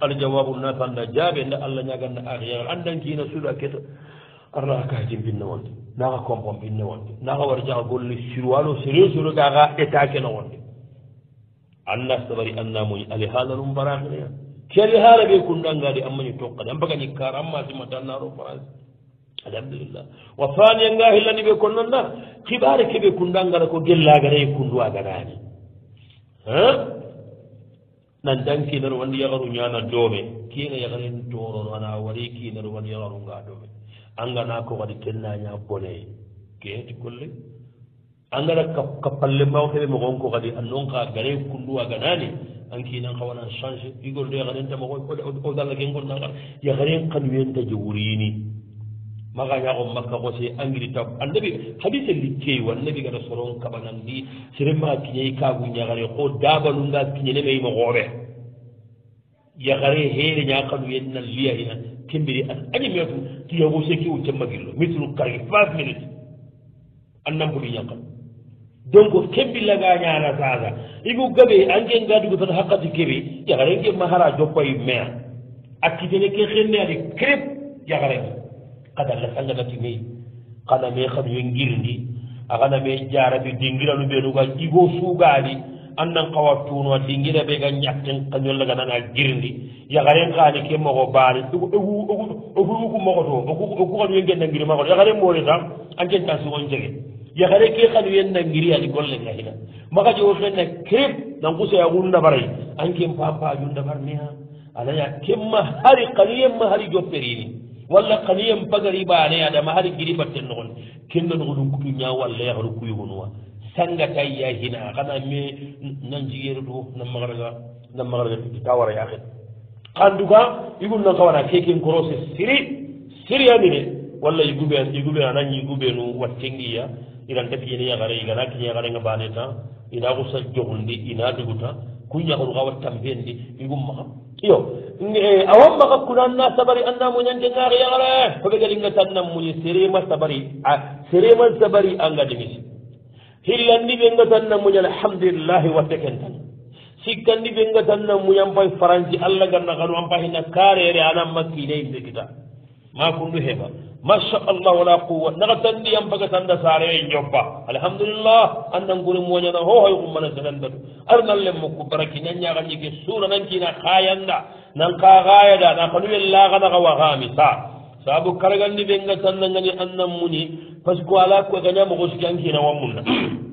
aljawabu nata anda jaabe nde allah ñaganna akhiyara andan kiina suuɗa keta. Arnaxa kajin pinne wonde. Naxa compon pinne wonde. Naxa war jaxa golle surwalo sérieux suro gaxa état kene wonde. Anna sabari anna moñi alihaala num baraxineya ke alihaala ɓe kundangadi ammañi tokkade an bagañi kar amma simatannaro france alhamdulillah. Wa faniya nga hillani ɓe konnanda kiɓare keɓe kundangara ko gellagara e kundu aganaani nan dankinar wanda yagaru ñana doome kiina yagarin torono ana wari kiinar wanda yagaru nga doome angana ko kadi kennaña bone keeti golle angara ka palle mbaw heɓe mogon ko kadi annon ka gare kunduwa ganani an kiinan kawana change igol do yagaren tama o dalla ken gonnagar yagaren kanuyen je wurini maga makka ko si engrais tab annabi hadise li keewi annabi gata soron kaɓanandi serema kiñayi kaagu ñagare ko dabanunga kiñene mayima xooɓe yagare heere ñakanu yen nan liya ina kembiri an animetu tiyago se kewu cemmagillo mitru kargi five minute annampuɗi ñakkan donc kembillaga ñana sasa igu gaɓe anke ngadugo tan hakkati keɓe yagarenke mahara joppayi maire akkitene ke xenne adi crep yagarenke kada la sanganati me kana me kan yo ngirndi. Akana me jarabi dingiranu ɓenuga jigo suugaali. Annan kawa tuunoa dingira ɓe ga ñatten kañollaganana girndi. Yakaren kaani ke mogo baani ogu mogo to. Ogu kanu yen gennangiri magoto yakaren moori tam an ken tan sugon jege yakare ke kanu yen nangiri ani golle nga hina. Maga jowo fenna krib nan kusoya gun anken an ken mea anaya kemma hari kaniyemma hari jopperini. walla kaniyem pagari bane adama hari giri batten nogon. Kenna nogonun kutu ña walla yahanu kuyihunuwa sangata ya hina xana me nan jigere to nan magaraga nan magaraga ta wara ya kin kanduga igun nan kawana keken korose siri siri ani walla igube igube anan igube wattengiya iran tafi ne ya igana kiñe ya baane ta ina xusa jogundi ina duguta. Kunya ko ga wattambe igum ma iyo. Eh, Awan maga kuna anna sabari anna muñanke ngaari yagare hoɓe gaɗinga tanna muñi serema sabari a serema sabari anga dimisi hillandi ɓenga tanna muñi alhamdulillahi watte ken tan sikkandi ɓenga tanna muñi an pay faranci allah ganna kanu an pahina karere anan makkine yimɓe kita. ما كل هبة ما شاء الله ولا قوة. نغتن لي أنبغة تند سارين جبا الحمد لله أن نقول موجنا هو هاي قمنا سنند أرنا لهم كبرك ننيا غني في سورة ننكينا خاين دا ننقا غاية دا. نخلو الله غنا غوغامي سا. سابو كرغن لي بينغة تند نغني أن نموني. فسكو على كو غنيا مغوش جانكينا ومونا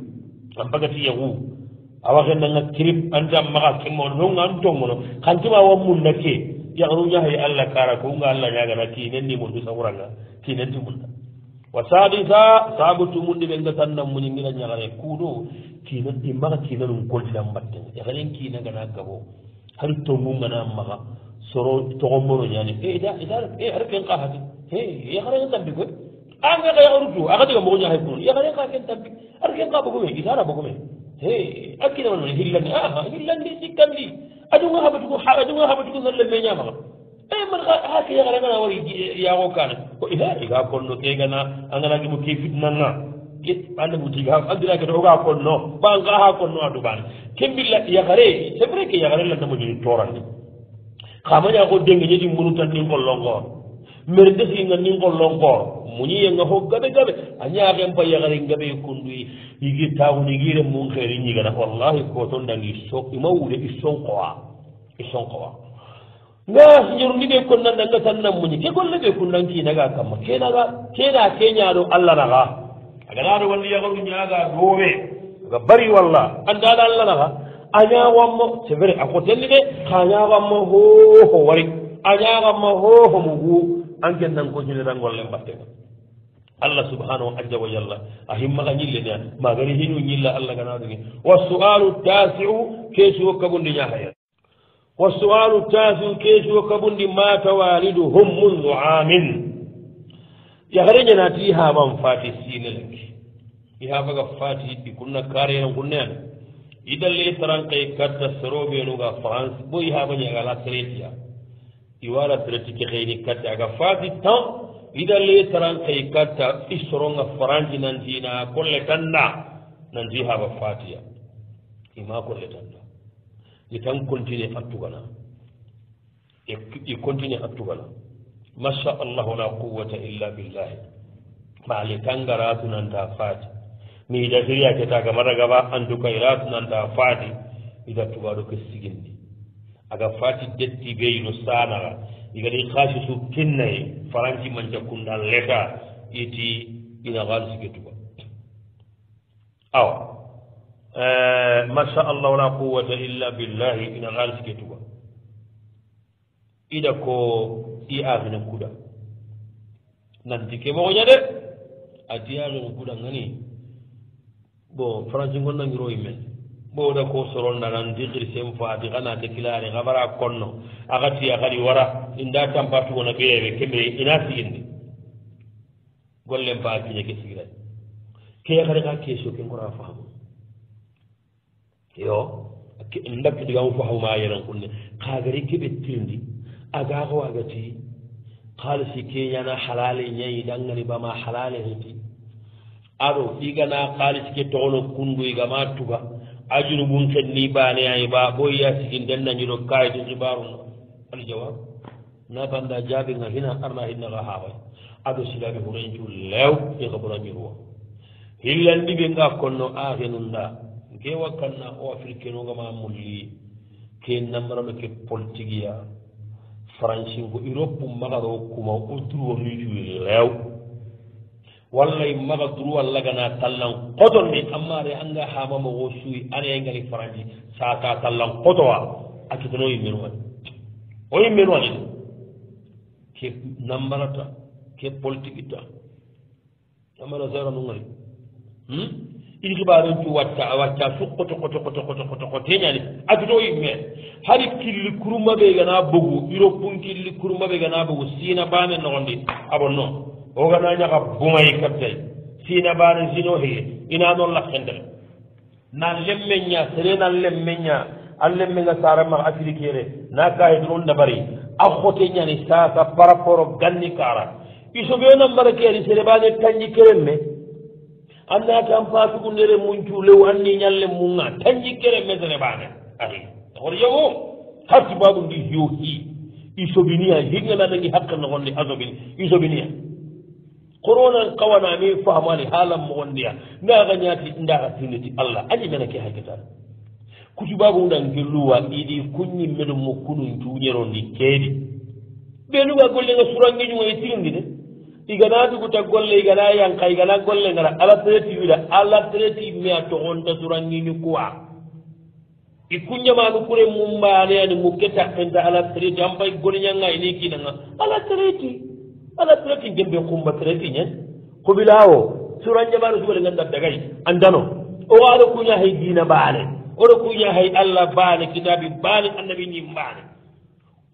[CLEARS THROAT] أنبغة في يغو. أواغن نغتريب أنجام مغاكي مولون أنتو مولون خانتما ومونا كي. yagruña hay allah kara konga allah ñagana kinenni mundu saguranga kinenti munda wa sadisa saabu tumunɗi ɓe gatannan muñingira ñagare kuuɗo kiina i maga kinanum ɗum golliɗan mbatten yagaren e kiina gabo. Har tongungana maga soro togommono ñani e aɗa e ken ka hati e yagaren tambi koy. Anga ka yagaru tu aga diga mogo ñahay kuno e yagaren ka ken tambi. Aɗa ken ka bogomen itara bogome e a kiinamano hillandi aa hillandi sikkandi aɗunga haɓatugo aɗunga haɓatugo galle me ñamaxa e eh, man ha ke yaxarangana wari eh, yaaxo kane ko iha iga konno ke gana a nganagemo ke fitnanga ke andaɓutiga andira kete oga konno ba nga ha konno a duɓane ke mbilla yaxare c'est vrai que yaxare lanta moƴoni torandi. Xamaña ko dengeñedi munutan ni ngollongoor mere desi nga ni ngollon ko muni nga ho gabe gabe. Anya ga mpa ya gari gabe kundu yigi tawu ni mun xeeri ñigana. Wallahi ko ton dangi so ima imawude i qowa i qowa nga nyiru ni be kunna danga tanna muñi. Ke golle ɓe kunna nan daga kamma. Kenaga kena ke da allah naxa aga walli yaxaru goru doowe aga bari walla. Anndaɗa allah naxa a daga c'est vrai a xotelli de. Xa wammo hoho wari. A wammo hoho ho mugu anken nan goñinirangol le mbattema allah subhanahu aja wa jalla a himmaga ñilleni an magari hinu ñilla allah ganaɗoge wa sualu tasiu keesuwo kabundi ñahaya wa sualu tasiu keesuwo kabundi mata waliduhum mundu amin yahreñanati ihaman fati sineleke ihabaga fati yiɗɗi kunna kareyan kunneyan idalle tarankaye katta seroɓenuga france bo ihabañagala seretiya iwara tratique xeyri katta aga fasi tan ida le taran xey katta i soronga faranji nantina kolle tanna nanti haɓa fatiya. Ima kolle tanna. Itan continue attugana. I continue attugana. Masha allahu la quwata illa billahi. Maali tangaratu nanta faati mi ida siriya ketaga madagaba antuka iratu nanta faati ida tugaɗo ke sigindi. aga fati detti beyino sanaga. Igadi hasisu kinnaye faranti manca kunda leta iti ina halisu tuba. Awa eh, masha allah wala quwata illa billahi ina halisu tuba. Ida ko i ahina kuda. Nanti ke mogoña de ati ahina kuda ngani? Bon faranti gonnangiro yimen ɓowda ko sorondanan digiri sen faati xana de kilare xa fara konno axa tiya xadi wara inda tampartugona ɓeyeɓe kembe ina sigindi. Gollen faa kiña ke sigiray. Ke xari xa keesio ke ngora faamu. Yo ndakkidigamu faxuma yenan kunne. Xagari keɓe tirndi aga xowagati xaalisi keñana xalale ñayi dangani bama xalale heti. Aɗo igana xaalisi ke toxono kundu igama tuga. ajunu ɓum kenni ay ba ɓoyi ya sikin den nañuɗo kayidu hibaruno aljawab nabanda jaaɓinga hina arna hinnaga haaway aɗo silaɓe xurencu lew e i kabura ñurwa hillandiɓe nga konno axenunda nke wakkanna o africainogama mulli. Ke namaraɗo ke politique ya francinko europe magaro kuma o durwo ju lew. wallay maga droit lagana tallan kotonde amma re anga hamama wo suuyi areye ngani farandi sata tallan kotowa a kitano yimmen wani o yimmen wanini ke nambarata ke politique ta amana zara nu ngani hmm? iɗi hibarentu watta a wacca su koto koto koto koto koto ko teñani aduto yimme hari killi kurmaɓe gana bogu iro pun killi kurmaɓe gana bogu sina bamen nogondi abon noon ogana ñaga bumayi kaptay sina bane sino heye ina noon lakkentere na lemmeña serena lemmeña a lemmenga sarama afirikere na kaye donon dabari a xote ñani sasa par rapport o ganni kara. Isoɓena nambara keeri sere bane tanji keren me tan an pasugundere muncu lew anni ñalle munga tanji keren me sere bane. Ahi hoto jago harti tubabu ndi yo hi isobiniya hingananagi hakke nogonde asobini isobiniya koronan kawana ne famani haalam mu wanda na ga nyati inda tiniti Allah. Aji mena ke hakita. Kuti babu ndan gelluwa ɗiɗi kunyi medum mu kunun tunyero ni kedi. Benu ga golle e tindi de igana duguta golle igana yanka igana golle ngara ala treti wida ala treti mi ato onda kuwa i ma kure mumba ne ni muketa enda ala treti. Ampai golle ini kinanga ala treti. ala treti gembe kumba treti ñen kubilawo o suran jaɓano ganda dagay andano. O waɗo kuña hay dina baane oɗo kuña hay allah baane kitabi baane annabi ni mbaane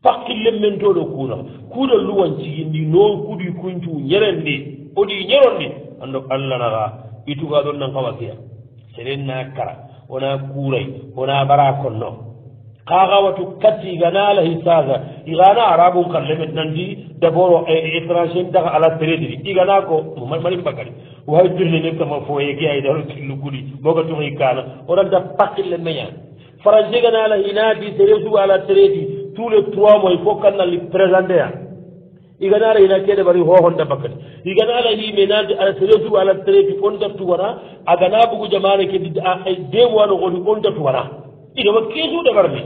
pakkille men toɗo kuuna kuuɗo luwan cigindi noon kuɗi kuncu ñeren ndi oɗi ñeron ndi ando allah naga ituga ɗon nan kawa kiya seɗen na kara. Wona kuuray wona bara konno kaxawatu kattigana alahi sasa igana arabun karlemet nanti dabord étranger eh, eh, daxa ala prédiri igana ko marim bakari wawi turlene kama foye ke aydaro tillugudi moga tuxi kana onanta pakille meñan français gana ala inati seresu ala traiti tous les trois mois il faut kannali présenté a iganara ina kede bari hohonda bakkati iganara hime nande ala seresu ala traiti on dattu wara agana bugu jamane kedi deux mois no goni on dattu wara iɗowa keesu ɗabarni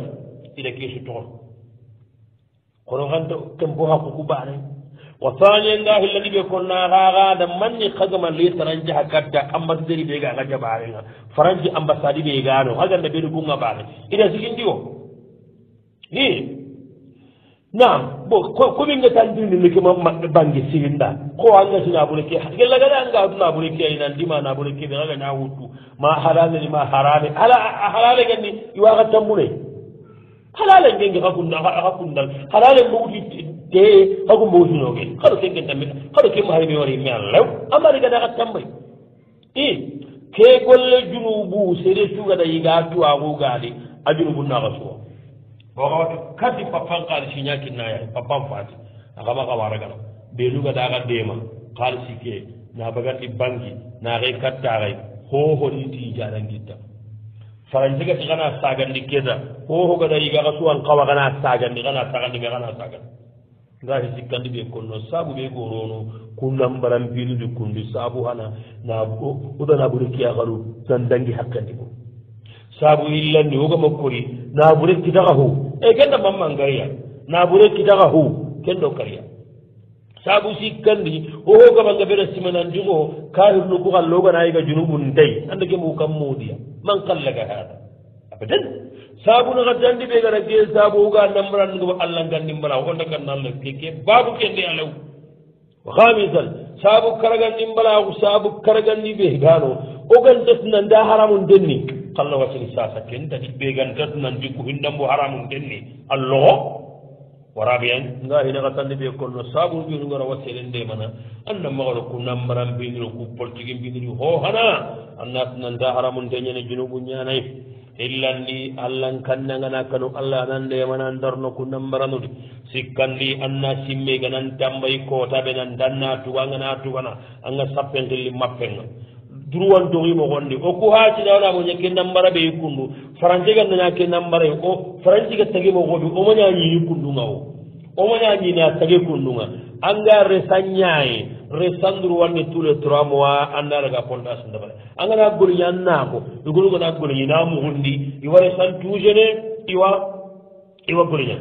ida keesu togon kono hanta ken bo hakkuku baanay wa taniyenga hillani ɓe konnaxaxada manni xagama le saran jaha gadda ambassaderi ɓe gaga jaɓarenga france ambassade ɓe gano xaganda ɓeni gunga baane. Ida sigindi o i nam bo komin ga tandinde leke maɓɓe bange sirinda. Ko angati naɓure ke gella gada angatu naɓure ke ay nan ndima naɓure keɓe aga na wuttu ma halale ni ma harale. Ala halale ganni iwaga tambure. Halale ngenge hakunda hakundal halale mawuti te hagu mawutinoge haɗo ke gen tammi haɗo ke mahariɓe wari mi allaw amari gada ka tambay i e, ke golle junubu sede sugaɗa yiga tuwagugaɗi a junubu naga suwa. bogawata kadi papan haalisi ñakinnaya pappan faati akama kawaragana ɓenuga daga ndema haalisi ke na bagati bangi naxay kattaxay hohoniti jarangitta farancegati xana sagandi keta hohogada yigaxa suwan xawa xana sagandi xana taxandime xana sagandi ngahi sikkandi ɓe konno. Saabu ɓe gorono. Kunnambaran pilude kundi. Saabu xana na udana ɓuri kiyaxaru tan dangi hakkandi ko saabu illandi hugama kori naabure kitaka hu e kenda mamma ngariya? Naabure kitaka hu kendo kariya saabu sikkandi hohogamanga ɓeɗa simanandingo kahirnu kukallo loganayiga junubun dayi anda kemu kam mudiya man kallaga hada abadan. Saabu naga dandi ɓe gara ge saabu huga namrango allah gandi mbala honda kannallah keke babu kende alaw hamisan saabu karagandi mbalaku saabu karagandi ɓe gano ogan tasnanda haramun denni. kalla wasini sasa ken tati ɓegan tatu nandi ko hinnambo haramum denni alloho waraɓe en nga hina ka tande ɓe kolno sabunu ɓiru gara wasseɗen ndemana anna magaro ku nambaran mbiniri ku politique mbiniri ho hana! Annatinanda haramum deñane junubu ñanayi illandi allahn kannagana kanu allah anan ndemana darno ku nammaranude sikkandi anna simmega nan tambayi kootaɓe nan danna tuga angana tugana. Anga sappen gilli mappenga. durwan dogi o ku haacinaona moña ke nambara ɓe yikkundu france ga naña ke nambara o france ga tagimo xoɓi omaña ñini kundunga o. Omaña maña ñini a tage kundunga. Anga resa ñaye resanduru wanni tous les trois mois anda raga ponda sundabare angana goliña naako igolugana goliñi na mugundi iwa resan tujene iwa iwa goliña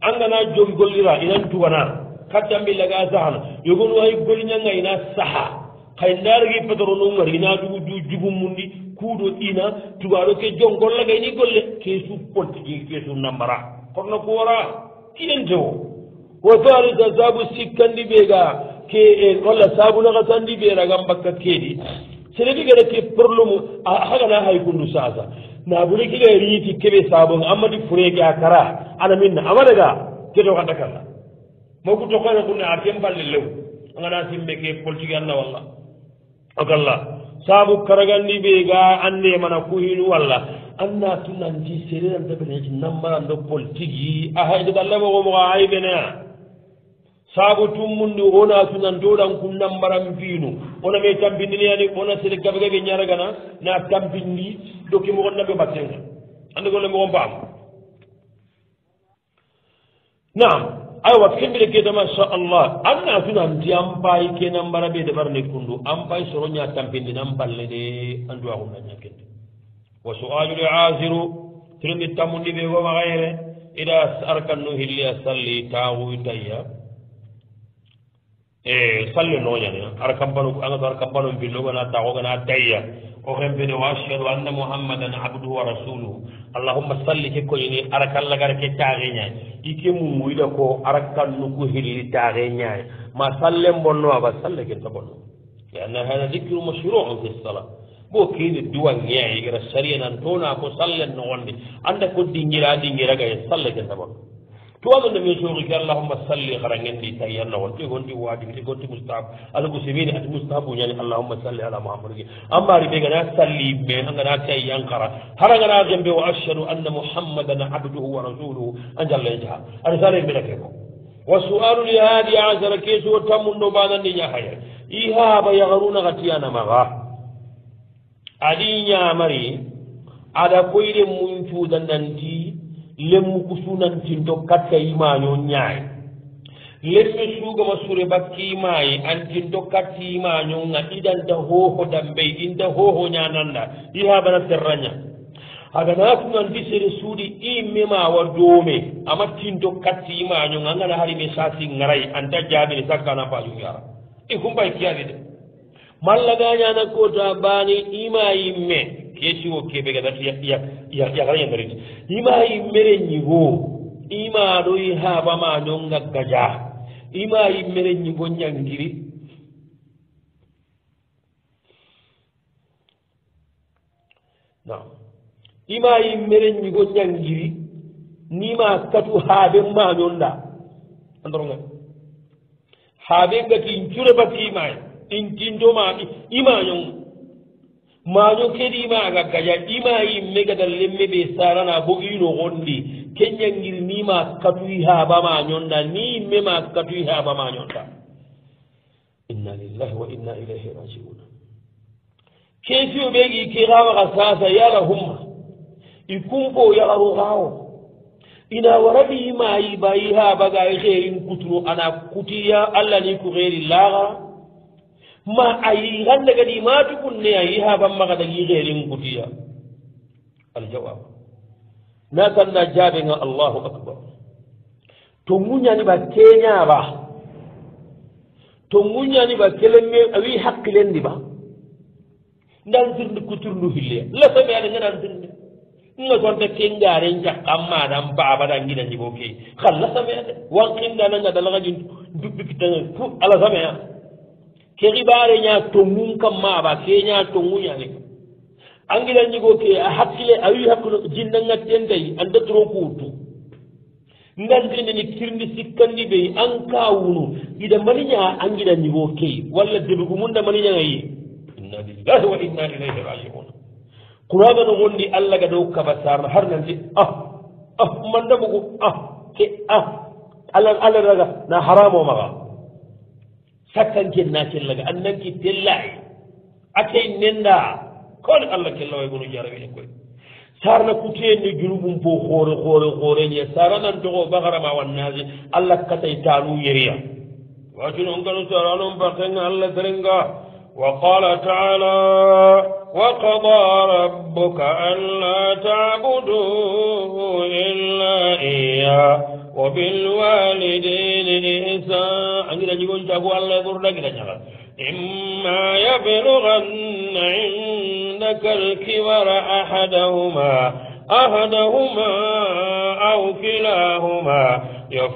angana jogi gollira inan tuwana kattambillaga sahana yogonu hay golñanga ina saha. hay ndaarigi pétrole o ngari ina dugu du jugumundi kuuɗo ɗina tugaɗo ke jon golla gayni golle keesu politique keesu nambara. Kono ko wara kiyente o wo taalisa saabu sikkandi ɓe ga ke e, walla saabunaka sandi ɓeeraga bakka keedi. Sereki gara ke probléme hagana hay kundu sasa naabure kiga e riiti keɓe saabon ammadi fureke a kara ana minna amadaga keto ka dakalla mawku tokane kunne a ken balle lew angana simme ke politique anna walla. okalla saabu karagandi ɓe ga anne mana kuhinu walla. Anna tunanti serenantaɓene heki nammarando politique yi a haydedallamogomoga ayɓeneya saabu tummundi wona tunantoɗan ku nammaran finu ona me tampindiniyani ona sere gabegage ñaragana na tampindi dokki mogon naɓe battenga. Ande golle mogon paam naam. aywa kembire ketama inchallah anna tuna nti an payi kenan mbara ɓe dabarne kundu. An payi soroña tampindi nan balle de an duwaxum naña kende wa sualul asiru tirindi tammundi ɓe womaxayere ida arkannu hilli a salli taxuyu tayya e salle noñane ara kampano agato ara kampano mbinno gona taxo o xembene wa ashhadu anna mouhammadan abduhu wa rasuluhu. Allahumma salli ke koyini ara kallagara ke taxe ñaay i ke mumuyda ko ara kannuku hilli taxe ñaay ma salle bonno aba salle ke ta bonno. Lianna hada dicru masruun fi sala bo kene duwangeya gara saria nan tona ko salle noxondi. Anda ko dingira dingiragaye salle ke ta bonno. Hara gendi tawi yanna won ɗi gonɗi wajibi ɗi gonti moustahab ala ko semini ati moustahab ñani allahumma salli ala mouhamadou gi ammari ɓe gana salli me agana tawi yankara hara gana gembe wa ashhadu anna mouhammadan abduhu wa rasuluhu a jalla jaha aɗa sare mbinake ko wa sualu li hadi asara kesuwo tammunɗo banandi ñahaya i haaba yaharunaka tiyanamaga aɗi ñamari aɗa koyɗe mun cuuda nanti lemmu ko sunantinto katta imaño ñaay lemme suugama sure bakki maayi antinto katti imaño ga idanta hoho dambey inta hoho ñananda i habana serraña. Hagana tunanti sere suuɗi immemawa doome ama tinto katti yimaño ga gana harime sasi garay anta jaabini sakkana pajum yara i kumbay kiyaɗi de. Malla gañana kota baani imayimme keesiwo keɓe gadata yakarañandariti ima yimmere ñigo ima imaɗoyi haɓamaño ngaggaja ima yimmere ñigo ñangiri na ima yimmere ñigo ñangiri nima katu haaɓe mañonɗa andoroga haaɓe gati in curebati imaye in tindomaɗi imañonga maño keɗima aga gaja ɗima yimme gadal lemme ɓe sarana bo ino gondi. Keñangiri nima katuyi haaba mañonda ni yimme ma katuyi haaba mañonda inna lillahi wa inna ilayhi rajiuna kesio ɓegi ke kirawaga sasa yala humma. I kumpo yagaru gawo ina waraɓi yimayi bayi haaba gayi xeerin kutunu ana kutiya allah ni ku heeri lagara ma ayi hande kadi di ma ayi ha bamma kada dagi gairin kutiya aljawab. Na kan na jabe ga Allahu akbar. To munya ni ba kenya ba. To munya ba kelemme awi hakkilen ni ba. Ndan sirndi kuturndu hille. La sami aɗa ganan sirndi nga sonta kengaren jakkamma dan babaɗa giɗandi bo ke halla sami aɗe wankindananga dalaga jum duɓɓikitanga fu ala sami a. ke kexibare ña tongun kam aba ke ña tongu ñane angila ñigo ke a hakkile a wi hakkilo jinnanga tendayi anda toro kuutu ngandindini kirndi sikkandi ɓey an ka wunu. Ida maniña angiɗa ñigo ke walla debigu mum da maniñangayi inna lillahi wa inna ilayhi rajiun. Qurana no gondi allah ga dow kaba sarna har nanti ah ah mandabugu ah ke ah allah allah raga na haramo maga. sakkanken na kellaga annanki tellay atey nenda kone allah kellaway gono jarawi en koy sarna kuteyenni junubum po hoore hoore hooreñe sara nantogo bakarama wannasi allah katay tanu yeriya wacino ngano saranon bakenga allah terenga وقال تعالى وقضى ربك ألا تعبدوا إلا إياه وبالوالدين إحسانا. إما يبلغن عندك الكبر أحدهما أحدهما أو كلاهما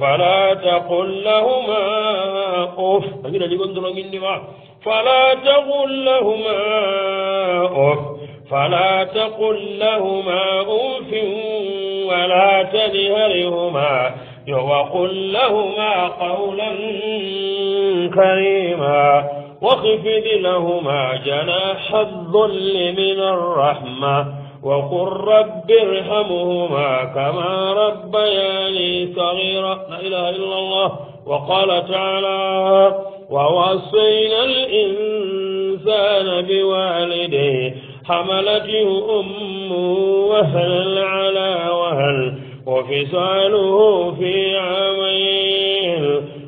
فلا تقل لهما أف فلا تقل لهما أف فلا تقل لهما أف ولا تنهرهما وقل لهما قولا كريما واخفض لهما جناح الذل من الرحمة وقل رب ارحمهما كما ربياني صغيرا. لا إله إلا الله. وقال تعالى ووصينا الإنسان بوالديه حملته أمه وهلا على وهل وفصاله في عامين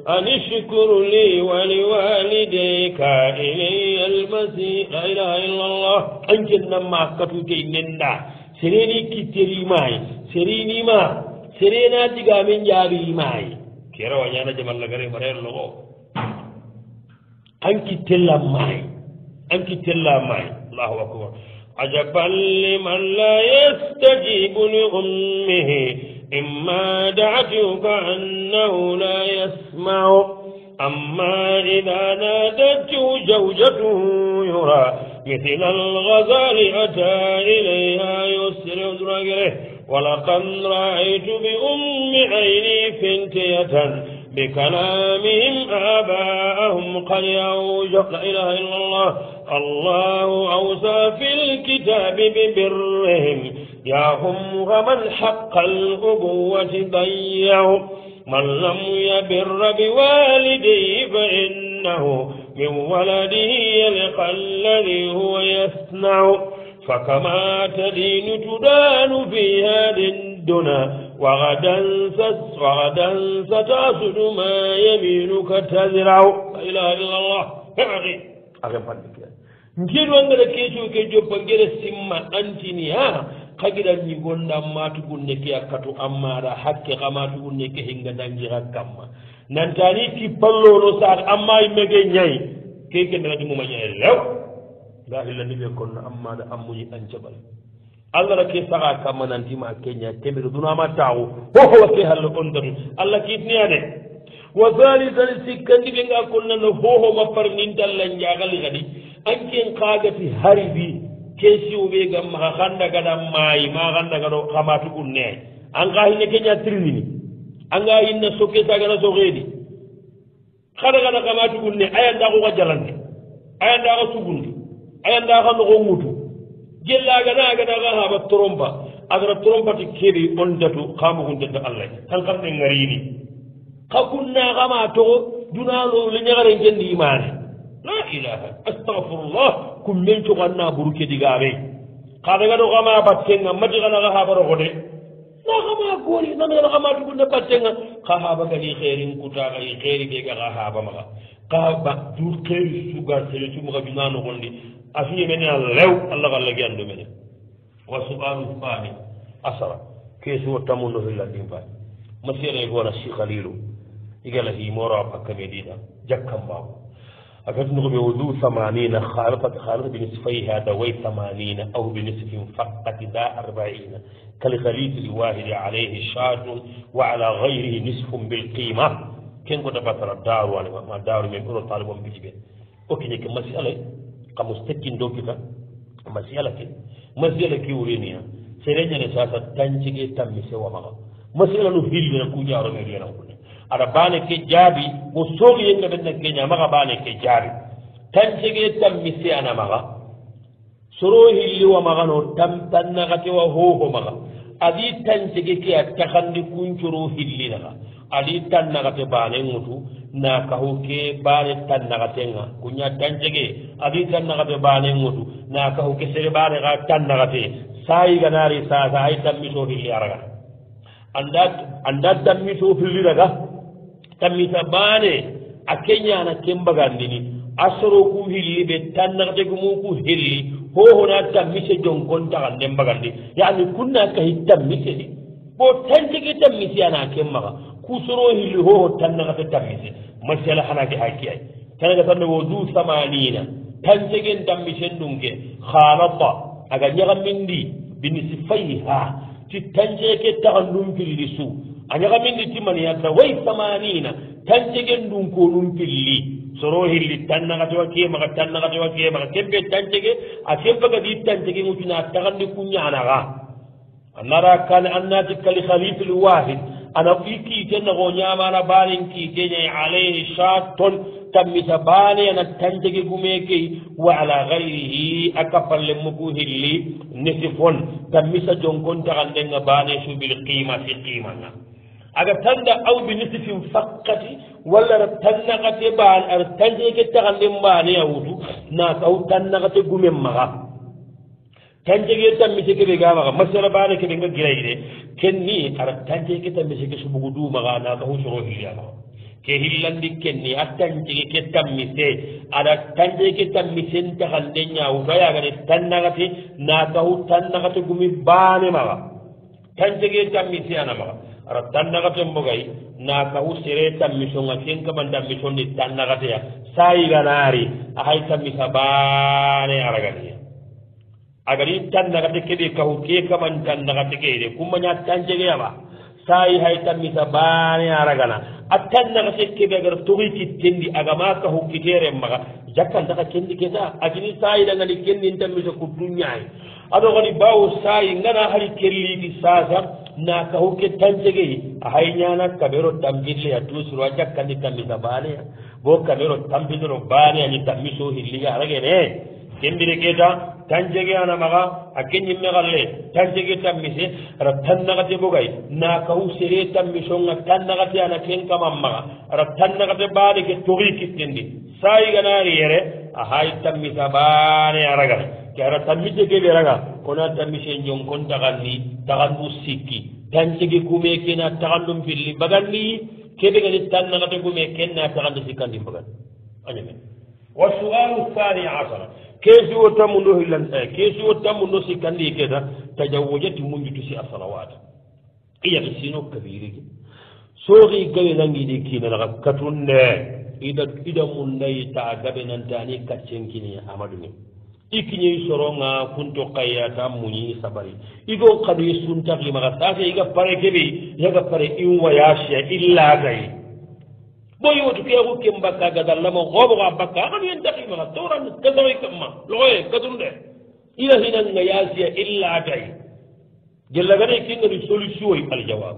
أن اشكر لي ولوالديك إلي المسيح لا إله إلا الله أنجل نما كتوكي نندا سريني كتري ماي سريني ما سرينا تيغا من جابي ماي كيرا وانيانا جمال لغري مرير لغو anki tella maay anki tella maay allahu akbar عجبا لمن لا يستجيب لأمه إما دعته فأنه لا يسمع. أما إذا نادته زوجته يرى مثل الغزال أتى إليها يسر رجله. ولقد رأيت بأم عيني فنتية بكلامهم آباءهم قد أوجب لا إله إلا الله. الله أوصى في الكتاب ببرهم. يا هم ومن حق الأبوة ضيعوا من لم يبر بوالديه فإنه من ولده يلقى الذي هو يصنع. فكما تدين تدان في هذه الدنيا. وغدا وغدا ستأسد ما يمينك تزرع. لا إله إلا الله. aɓe paɗɗe kila ngeɗongara keeco ke joppa ngere simma ɗantini ha kagiɗan ñi gonɗan matugunne ke hakkato ammaɗa hakke ka matugunne ke hinga nangira kamma nantani tippallono saat amma yimmege ñayi keke nanaɗimuma ñayi lew. La illani ɓe konno ammaɗa ammuñi an jaɓal allah rake saga kamma nantima keña temere dunama taxu hohowa ke halle on tan allah kiitniya de. wa halitan sikkandi ɓe ga konnano hoho mappar nin tallan jagali kadi anken kagati hari bi ke siwɓe gam maha handagaɗa maayi ma handa gaɗo hamatugun neayi an ka hinne keña trinini anga hinna sokke sagana soheedi kada gana hamatugun ne ayanda koka jalande ayanda ka sugundi ayanda ka nogo ŋutu jellagana agana ka haɓa trompa agana trompati keɓe on datu kamuguntenta allah tan kam ɓe garini خكنا غما تو دنا لو لنيغر جن ايمان لا اله استغفر الله كم من تو غنا بركي ديغاري خاغا دو غما باتين ما دي غنا غها برو غدي لا غما غولي نان غما تو بن باتين خها بكلي خيرين كوتا غي خير بيغا غها بما قابا دور خير سوغا سيتو مغبنا نغندي افي من الله الله الله جاندو من وسؤال الثاني أسرى كيسو تمنه إلا fani مسيرة يقول الشيخ خليل يقال هي مورا بحكة مديدة جكم باب أكاد نقول بوضوء ثمانين خالطة خالطة بنصفي هذا وي ثمانين أو بنصف فقط ذا أربعين. كالخليط الواحد عليه شاد وعلى غيره نصف بالقيمة. كن قد بطر الدار وأنا ما دار من أولو طالب ومبيجي بي وكي نكي مسألة قمستكين دوكي مسألة كي مسألة كي ورينيا. سيرجل ساسا تنجي تنمي سوى مغا مسألة نفيل لنا كو جارو مريانا كوني aɗa baane ke jaabi mo soogi yenga ɓenna keñamaxa baane ke jaabi tan cegee tammi se anamaxa soro hilliwa maxano tampannaxatewa hooho maxa adi tan cege ke a taxandi kuncoro hillinaxa adi tannaxate baane ŋutu na kahu ke baane tannaxatenga kuña tan cege adi tannaxate baane ŋutu na kahu ke sere baane xa tannaxate sayiganari sasa ay tammi so hilli araga. Anda anda dammi to filliraga tammita baane a keñana kembagandini. A soro ku hilli ɓe tannartegumu ku helli hohona tammise jonkon taganden mbagandi yani kunna kahi tammise ɗi bo tantigi tammise ana kemmaxa ku soro hilli hoho tannagate tammise masala hanake hakki ay. Kanaga tanne wo du samanina tantegen tammisen ɗumke halata aga ñagamin ndi binisi fayha ti tanceke taxa ndumpilli su anyaga mindi timani ya tawai samanina tan tegen dun ko dun pilli soro hilli tan na gato ke ma tan na gato ke ma kembe tan tege a kembe ga di tan tege mu tuna kunya na ga annara kan annati kal khalif wahid ana fiki tan gonyama na barin ki ke alayhi shaton tamita bali ana tan tege gume wa ala ghairihi akafal muku hilli nisifon tamisa jonkon tagan bali subil su bil qima fi qimana aga tanda aw bi nisifin fakkati walla ara tannakate baan ara tanjeke taxanden mbaane a wutu naak aw tannakate gumen maxa. Tanjeke tammise keɓe ga maxa masara baane keɓe nga girayi de ken ni ara tanjeke tammise ke subugu dumaxa naaka hu soro hillamaxa ke hillandi ken ni a tanjeke ke tammise aɗa tanjeke tammisen taxande ñawutu a yagane tannakate naaka hu tannakate gumi baane maxa. Tanjeke tammise ana maxa. ara tannakaten mbogay na kawu sere tammisonga ken kaman tammisondi tannakateya sayiganaari ahay tammisa baane araganiya agani tannakate keɓe kahu ke kaman tannakate keyde kummaña tancegeyaba sayi hay tammisa baane aragana a tannakate keɓe agara togi kittendi agama kahu kiteren maga. Jakkantaka kendi keta agini sayidangani kendin tammisa kuttu ñaayi aɗo gani bawo sayi ngana hari kelliɗi sasa na kahu ke tancege a hay ñana kamero tambilleya toujours a jakkandi tambita baaneya bo kaɓero tambindoro baaneya ni tammi hilliga aragene kembire keta tancege ana maga a keñimme galle tancege tammise ara tannagate bogay. Na kahu sere tammisonga tannagate ana ken kaman maga ara tannagate baane ke togi kittendi. Sayiganari yere a hay tammisa baane aragana jara tammi jegeɓeraga ona kona tammise jonkon taxanni taxandu sikki. Tancigi kume kena tagandum pilli baganni keɓe gani tannaxate kume kenna tagandu sikkandi bagani añame wa sualu thani asara keesi wo tammundo hillan eh, keesi wo tammundo sikkandi keta tajawojati munjutusi a salawat iyaki sino kabirigi sooxi gawe nangidi kiinanaxa katunne ida ida mundayi taa gabe nantani kaccen kini amadunin ikiñeyi soronga kunto kayyata muñi sabari. Igo kaduyi suntakimaxa sase iga pare keɓe yaga pare in wayasia illagay bo yotu keexu ke mbakka gadallama xooɓoxa bakka axanuyen takimaxa toran gasaxoy kamma loxoye gadun ina hinanga yasiya illagay gellagane kengani solution oy aljawab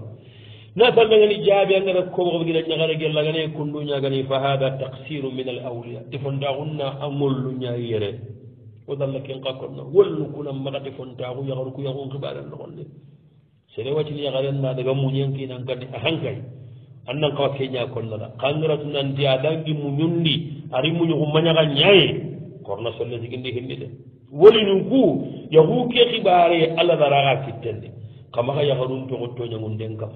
natallangani jaabi angana komoxoɓegida ñaxare gellagane kundu ñagani fa hada taksiru min al awliya. Defondaxunna a ngollu ñayi yere ودل كين قاكونا ولو كنا مغادي فونتاغو يغرو كو يغون خبار اللغندي سيري واتي يغارن ما دغا مونين كي نان كان هانكاي annan kawa keña kollara kangiratu nanti adangi muñundi ari muñuku mañaka ñaye korna solle sigindi hinni de wolinin ku yahu ke xibare allah daraxa kittende xamaxa yaxarun toxo toñangunden kam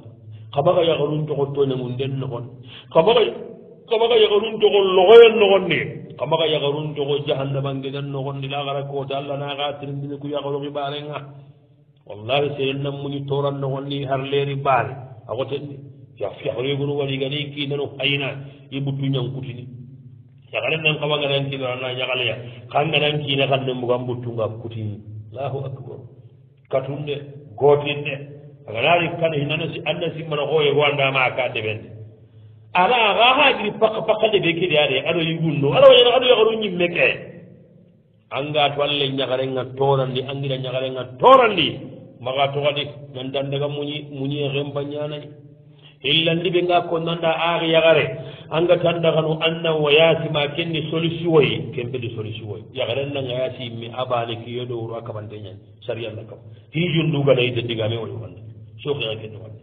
xamaxa yaxarun toxo toñangunden noxon xamaxa yaxarun toxo loxoyen noxon ne kama ga yagarun togo jahannabangeden nogondi lagara kota allah naga tirindini ku yagaroki ɓarenga wallahi seren nan muni toran nogondi har leri baare agotenni yahroygunu waɗigani kinano hayna i buttu ñankutini yagaren nan kama ganan kinarana ñagaleya kan ganan kina kan ne mugan buttunga kutini. Allahu akbar. Katunde de gotin aganari kan hinanasi annasi mana hoye go andama ka deɓende ala aga hagiri pakapakale ɓe keɗe are aɗo yigunno aɗa wañana aɗo yagaru ñimme ke. Anga to allah ñagarenga torandi angira ñagarenga torandi. Maga toxadi nandan daga muñi muñie xempa ñanayi illandi ɓe nga ko konnanda aari yagare. Anga tan dagano annan wa yasima kenni solution woyi kempeɗi solution woy yagaren nanga yaasi mi abane kiyeɗo wuro a kamanteñani sariyanna kam. Hijun nduganayi deddigame oyo wanda sokea kenni wanda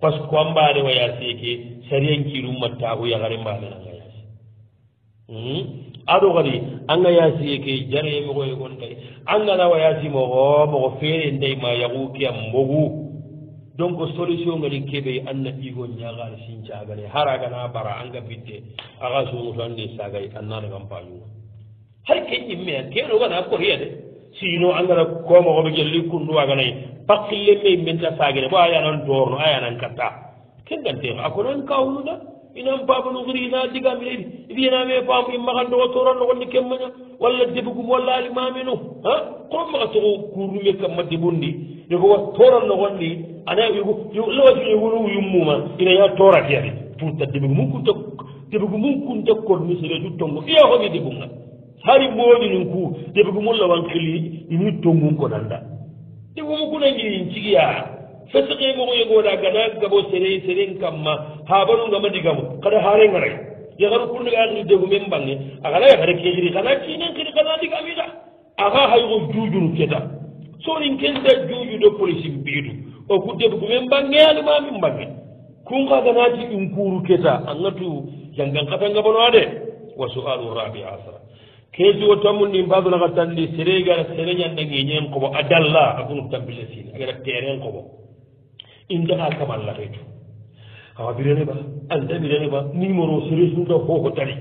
par ce que ko an mbaane wa yaasi ke sariyan kiirum matta hu yagare mbaane hmm? anga aɗo kadi anga yaasi ke jaree mogoye gon kay angana wa yaasi mogo mogo feere ndayi ma yagu kiyam mbogu. Donc solution ngani keɓe anna ɗigo ñagare sincagane haragana bara anga bitte. Aga sungutu anni sagay annanagan pañuma hay ke ñimmea keɗogana koriyade siino angana komoxoɓe gelli kundu waganayi pakkille me menta sagene bo a yanan doorno a yanan katta. Kenganteno a konan kawnuda? Inan babanu xiri ina digamine idiyename paamu i maxan doxo torannoxonni kemmaña walla debugum walla alimaminu a ko maxa toxo kurume kamma debundi? Yogo wa torannoxonni ana lawati yogonu yummuma ina ya toratiyadi debugu debugumum kunta debugu debugumum kunta kodmi sere du tongo iya xoɓi degunga hari mooni moƴinin ku deɓe ko mullawan kili ini tongun ko nanda. Womo kunangi in cigiya fesekegoo yegoɗa gana gabo sere seren kamma habanungama digamo kada hare garay yagaru kundigani degu men bange agana yagara kejiri kana cinen kiri kana digamida aga haygo jujunu keta. Sonin kenta jujudo polici mbiidu o ku debu kumen bange alima min bange. Kunga ganati ɗum kuru keta angatu jangan katangabanoade wa sualu rabi asara. keji wo tammundi mbadona ka tandi sere sere ñande ngeñen koɓo a dalla a gunu tambille sine agara terrain koɓo indaha kamalla reetu awa birene ba anda birene ba numéro sere sunda hoho tari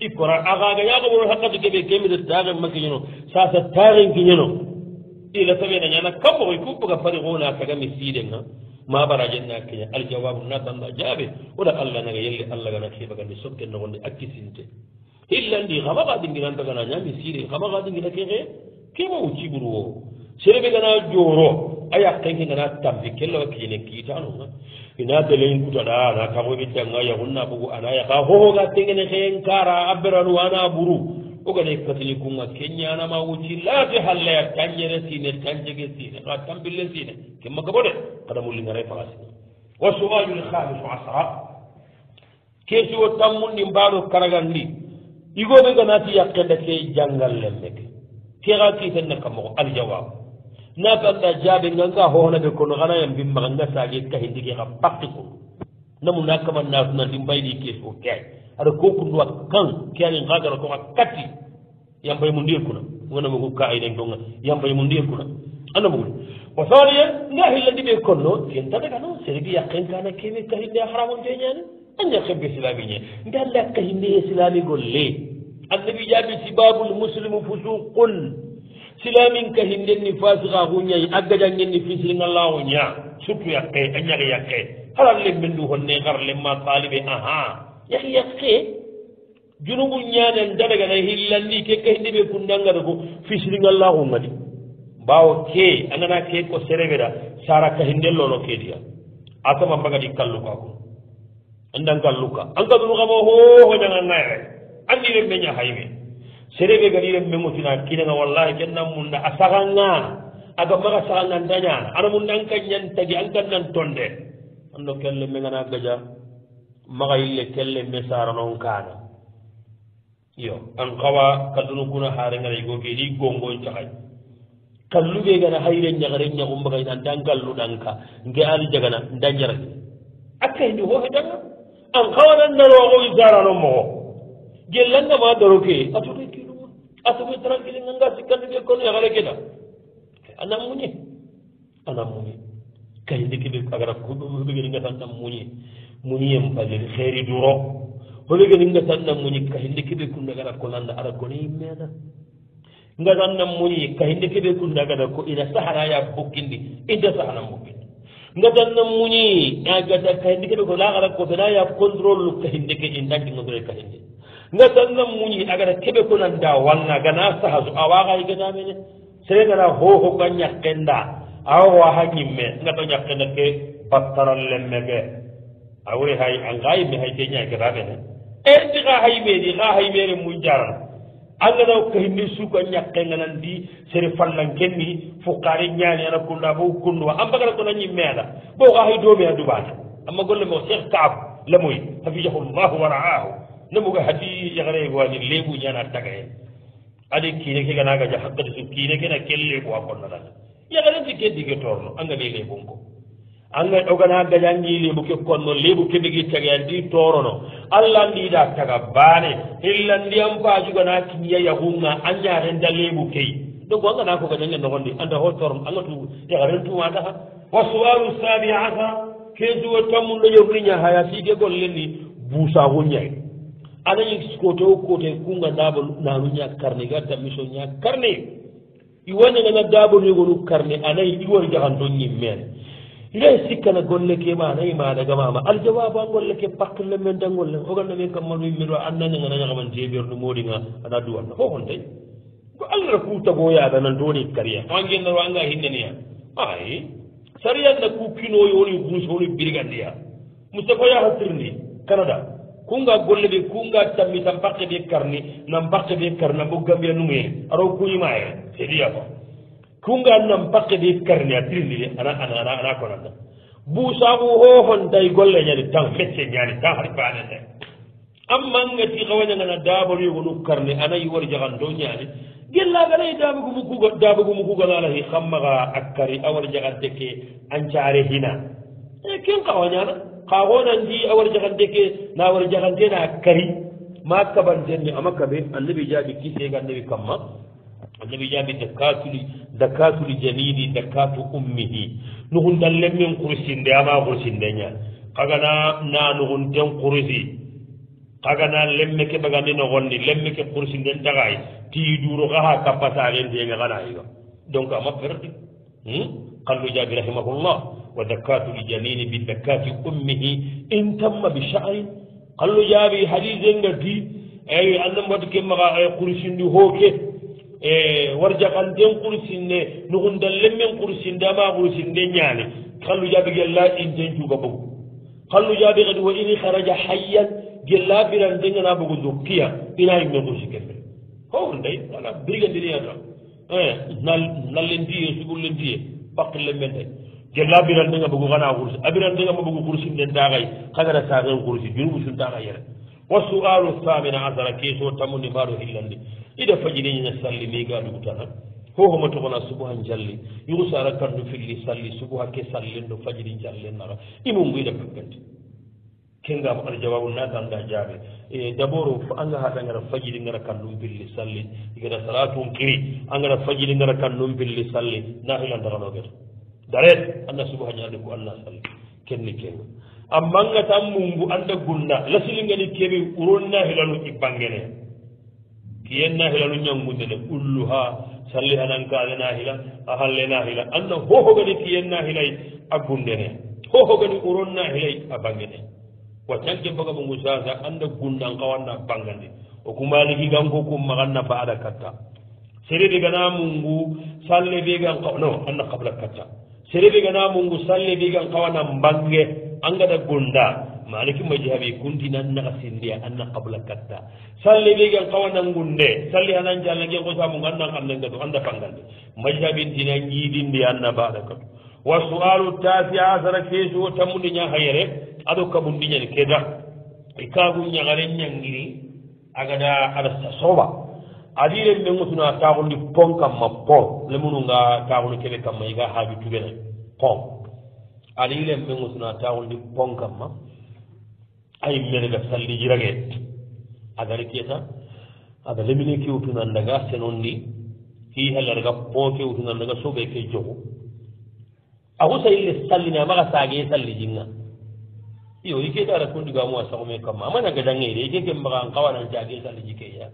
ikkora agaga yakoɓono hakkatu keɓe kemide taxen makkiñeno sasa taxen kiñeno ila taɓena ñana kammoxoy ku boga pari xona kagami sidenga ma barajenna keña aljawabu na bamba jaabe oɗa allah naga yelle allah gana keɓagandi sokke nogonde kisinte hillandi xama xa gana ñami siri xama xadingira kexe kema u ciburu wo. Serebe gana joro a yaqenke gana tampi kellawa kiine kiitanonga ina delein kutaɗa ana taxoɓe danga yaxunna bugu ana yaqa xoxoga tengene xeen kara a beranu ana buru. Ogana katini kunga keñanama wuci laate hallaya tanjere sine tanjege sine xa tampille sine. Kemma gabo de xada mullingare faxa sine wa sualu lhamisu asra keesi wo tammundi mbaɗo karagandi igoɓe ganati yakkenda ke jangal lemmeke kexa kiitenne kitenne aljawab na ganda jaabe nganga hohonaɓe kono xana yam mbimmaxa nga kahindi ke xa pakti kun namu na kama natunandi mbayɗi kees o ke aɗa ko kunduwa kan ke ani xagara koxa katti yambay mu ndir kuna. Wonamagu ka ayden tonga. Yambay mu ndir kuna. Andamagu o sawariye nga xillandi ɓe konno ken taɗaga no seregi yakken kana kene kahinde a xaramonte ñaane anja hebbe silami ñe nde alla akka himɓe ye silamigol annabi jaabi sibabul muslimu fusuqun. Silamin ka hinden ni fasika huñayi aggajangen ni fisiringallahu ña surtout yakke a ñahi yakke. Haral le men du honne har lemma taliɓe aha. Yahi yakke. Junubu ñanen dadagana hillandi ke ka hinde ɓe kundangata ko fisiringallahu ngadi mbawo ke a angana ke ko sereɓeɗa sara ka hindellono kediya a sama mbagadi kalluka ko andan kalluka an kadunu kama hoho ñanga ñagangayre andi ren ña hayme sereɓe gadi ren gotina kinanga wallahi kennan munda a saganga aga maga saganga dañana ana munda an kanñan tagi an kannan tonde. Anno kelle megana gaja maga yille kelle me saranon kana. Yo an kawa kadunu kuna harengaray go ɗi gongon cahay kalluɓe gana hayre ñagare ñagumbaga an tan kalluɗanka nge ali jagana dañarake akkayndi hohe danga an kawanan darogo isarano moxo gellangama daro ke. A soke kiluma a soke tranquillenganga sikkandi kono yagala keda ana muñe ana muñe kayinde keɓe agara hoɓegeninga tan nan muñe muñiyem palel xeeri duro. Hoɓegeninga tan nan muñe kayinde keɓe kundagara konanda ara kone yimmena ngatan nan muñi kahinde keɓe kundagara ko ina saharaya bokkindi inta sahana bokkindi ngatanna muñi a gata kahinde keɓe ko laxara kofena ya contrôle kahinde ke in danki ngagure kahinde ngatanna muñi agata keɓe ko nanda wanga gana sahasu a waxa yiganamene e sere gana hoho ga ñakkenda awa waxa ñimme ngata ñakkenda ke battaral lemme ke. A wure hay anga yimme hay ke ñaketaɓene e ti xa haymedi xa haymere muñ jarana angana ko hinni suka ñakke ganandi sere fallan kenni fukkare ñaani ana kunda bo kunduwa an ko nañi meeɗa bo ka hay doomi a duɓata amma golle mo cheikh kaab lamoy hafijahu llahu wa ra'ahu nemuga hati yagare wani lebu ñana taga hen ade kiine ke ganaga ja hakkade su kiine kena kelle ko a konnanata yagarenti keddige torno angane lebon ko anga ogana gañangi leeɓu ke konno leeɓu keɓegi tagayandi torono. Allah ndiɗa taga baane illa ndiyam paajugana kiniya yahunga a ñarenda leeɓu keyi donc angana ko gañange nogondi anda ho torono anga tu yaharen tumataha wa suwalu sabi asa kesuwo tammunɗo yorniña haya siike gollenni ni buusahu anañi côté o kote kunga daaba naanu ña karne ga dammiso ña karne. Iwañananga daabonegonu karne anayi iwori jahanto ñimmene ire sikkana golle ke mana i maɗa gamama aljawaba golle ke pakkille men dangolle golle. Oganna ɓe kammal mimmiɗo annañagana ñagaman jeeɓirno moɗiga aɗa duwanna fo hon tawi. Ko allah ra kutagoyaga nan doni karia wangennaro anga hinnaniya ay sariyanna ku kinoyo woni buuso woni birigandiya yaha yahatirndi canada. Kunga golle ɓe kunga tammi tan pakke ɓe karni nan pakke ɓe karni nan bo gambiya numuye aɗo kuñimaye seeɗiya ko. tunga annan pakke de karni a tirindini ana ana ana ana konanta buusaku hohontay golle ñani tan fecce ñani ta hari faanende amma ngati xawañangana daabaloyogonu karni anayi war jaxanto ñani gellaganayi daabagumu kuga daabagumu kuganalahi xammaxa a kari a war jaxante ke ancaare hina. E ken xawañana xaxonandi a war jaxante ke na war jaxante na kari. Ma kabantenni ama kabe annabi jaabi kiseega annabi kamma. annabi jaabi dakatuli dakatuli janini dakatu ummihi. Nuguntan lemmin kursinde ama kursinde ña. Kagana na nugunten kursi kagana lemme ke bagandi nogonni lemme ke kursinden tagay tii duro kaha kappasagenteŋe ganayiga donc ama perdi kallu jaabi rahimahullah wa dakatuli janini bi dakati ummihi. In tamma bi sha'rin kallu jaabi hadisenga ti eyi annam ke maga e kursindi hooke. E warja kanten kursinne nuhundan lemmen kursinde ama kursinde ñaane kallu jaabi gella inten cuuga bogu. Kallu jaabi kadi wa ini haraja hayyan gella birantengana bogu dokkiya ina yimmen kursi kembe hownday wala brigandiriyata eh, nallentiye sugullentiye pakki lemmen tay gella birantenga bogu kana kursi abirantenga ma bogu kursinden taxay kagara saxen kursi junubu sun yere. Wa sualu thamina asara keso tamundi mbaɗo hillandi. ida fajiriñina salli ligaɗum tana hohoma togona subuha jalli yusara kandu filli salli subuha ke sallenɗo fajiri jallennaga imum mboyiɗa kakkante kengama aɗa jawabu naganda jaabe e d' abord ko anga haɗa gara fajiri gara kannum pilli salli. Igata salatum kiri angara fajiri gara kannum pilli salli. Nahilandaranogeta daret anna subuha ñaɗe ko anna salli. Kenni kenga. Amma ngata mungu anda gunna lasilingani keɓe uronna hilanu i bangene kiyen nahilanu ñangundene ulluha salli anankaaɓe nahila a halle nahila anna hohogani kiyen nahilay a gundene hohogani uron nahilay a bangene waccanke baga ɓo sasa anda gundan kawanna bangandi o kumaliki ganko kum maganna ba ada katta. Serebe gana mungu salle be gan no anna qabla katta. Serebe gana mungu salle be gan kawana mbange. angada gonda maliki majabi kuntina naga sindiya anna qabla katta. Salli be gan kawana gunde salli anan jalla ge ko samu ganna kamne ngado anda pangande. Majabi dina ngidindi anna bada ko wa su'alu tasi asara kesu o tamundi nya hayere ado kabundi nya keda. Ikagu nya garen nya ngiri agada arsa soba. Adire me ngutuna taagundi pon kam ma pon. Le mununga taagundi kebe kam ma iga haaju tubena pon. aɗa yiilen ɓe gosuna tawolde bonkam ma. Ay merga salliji rague agara kiyata aɗa lemine kewtunan daga senon ndi hi hella daga pon kewtunan daga soɓe ke jogo. A husa yille sallini amaga sague salli jinga. Iyo i keta ara kondigamo a sagome kamma amanaga dangede i keke maga an kawanan jague salliji keya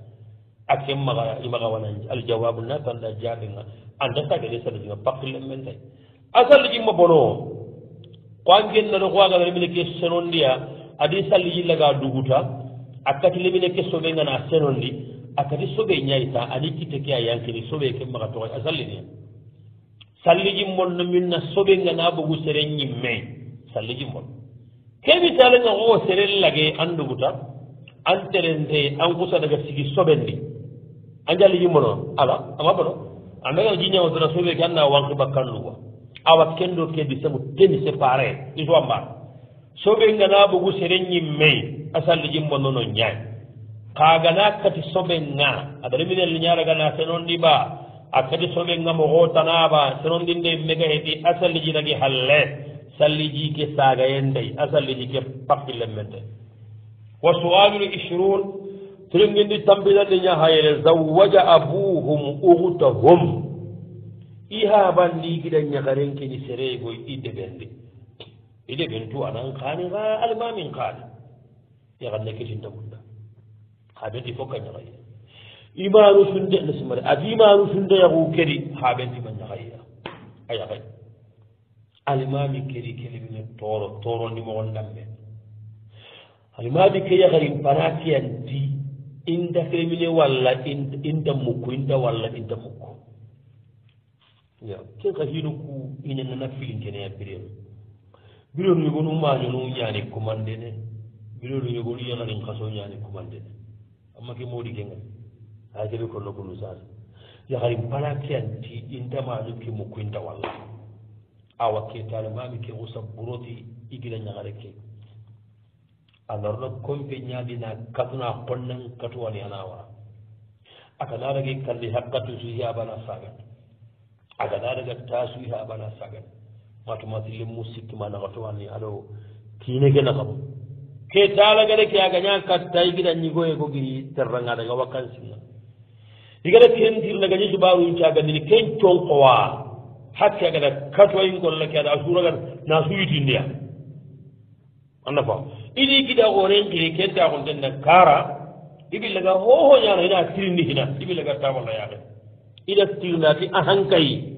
a ken maga imaga wanan aljawabu na tanda jaɓenga anta sagede salliji nga pakkille men tay. A salliji ma bono. ko kwangen na ko aga lemine ke senondiya adi salli yilla ga duguta akati lemine ke sobe ngana senondi akati soɓe ñayta ani kitte ke a yankini soɓe ke maga to asalli ni salli jimmol no minna soɓe ngana bogu sere ñimme salli jimmol. Kebi tala xoo sere lage an duguta an terente an kusa daga sigi sobendi a njalli jimmono ala ama bono? Andagana jiñawotona soɓe dara sobe ke anna wanki bakkan luwa. awa kendo kedi sabu teni séparé iso amma soɓe gana bogu seren ñimmey asalli jimbo nono ñaay kagana kati soɓe ga aɗa reminel ñaragana senon ɗiɓa a kati soɓe ga mo hotanaba senon ɗinde mega heedi asalli jinagi halle salli ji ke sagayen dey asalli ji ke pakkille men wa sualul ishrun tiringindi tambiɗanɗi ñahayele zawaja abuhum uhtahum i haɓandi giɗa ñagarenkeni sereegoy i deɓende i deɓen tu anan kaani ha almamin kaani yaganna ketindagunda haɓenti fokka ñagaya imanu sunde nesimare adi imanu sunde yagu keri haɓentima ñagaya a yagay almami kedi kelimine toro torondimogon ɗamme almami ke yagari banatiyanti inda kelimine walla inda mukku inda walla inda mukku. ya ken ka hino ku iñannana filinkeneya birenu birenu yogonu mañonu ñaani commande ne. Birenu yogonu yagarin kaso ñaani commande ne. Amma ke moodi kenga. Ha jaɓe konno kunu sasa yagarin bana ke anti intamaɗum ke mukku inta walla awa ketare mami ke usa buroti igila ñagare ke. Anarno kompe ñaadina katuna konnan katuwani ana wara aka naarage kalli hakkatu su yabana sagat agana daga tasu ha bana sagan wato masu limu sikki ma naga tuwa alo kine gina ke talagade ke agaña ka tai ñigoye ko giri tarranga daga wakan sinna digara ken dir daga ni dubaru ta ken conkowa hakke agada katoyin golla ke da a ga na suyitindiya anda fa. Annafa idi gida oren kiri kenta ta gonda kara ibillaga laga ina tirni hina ibillaga laga ta ida tirnati ahan kayi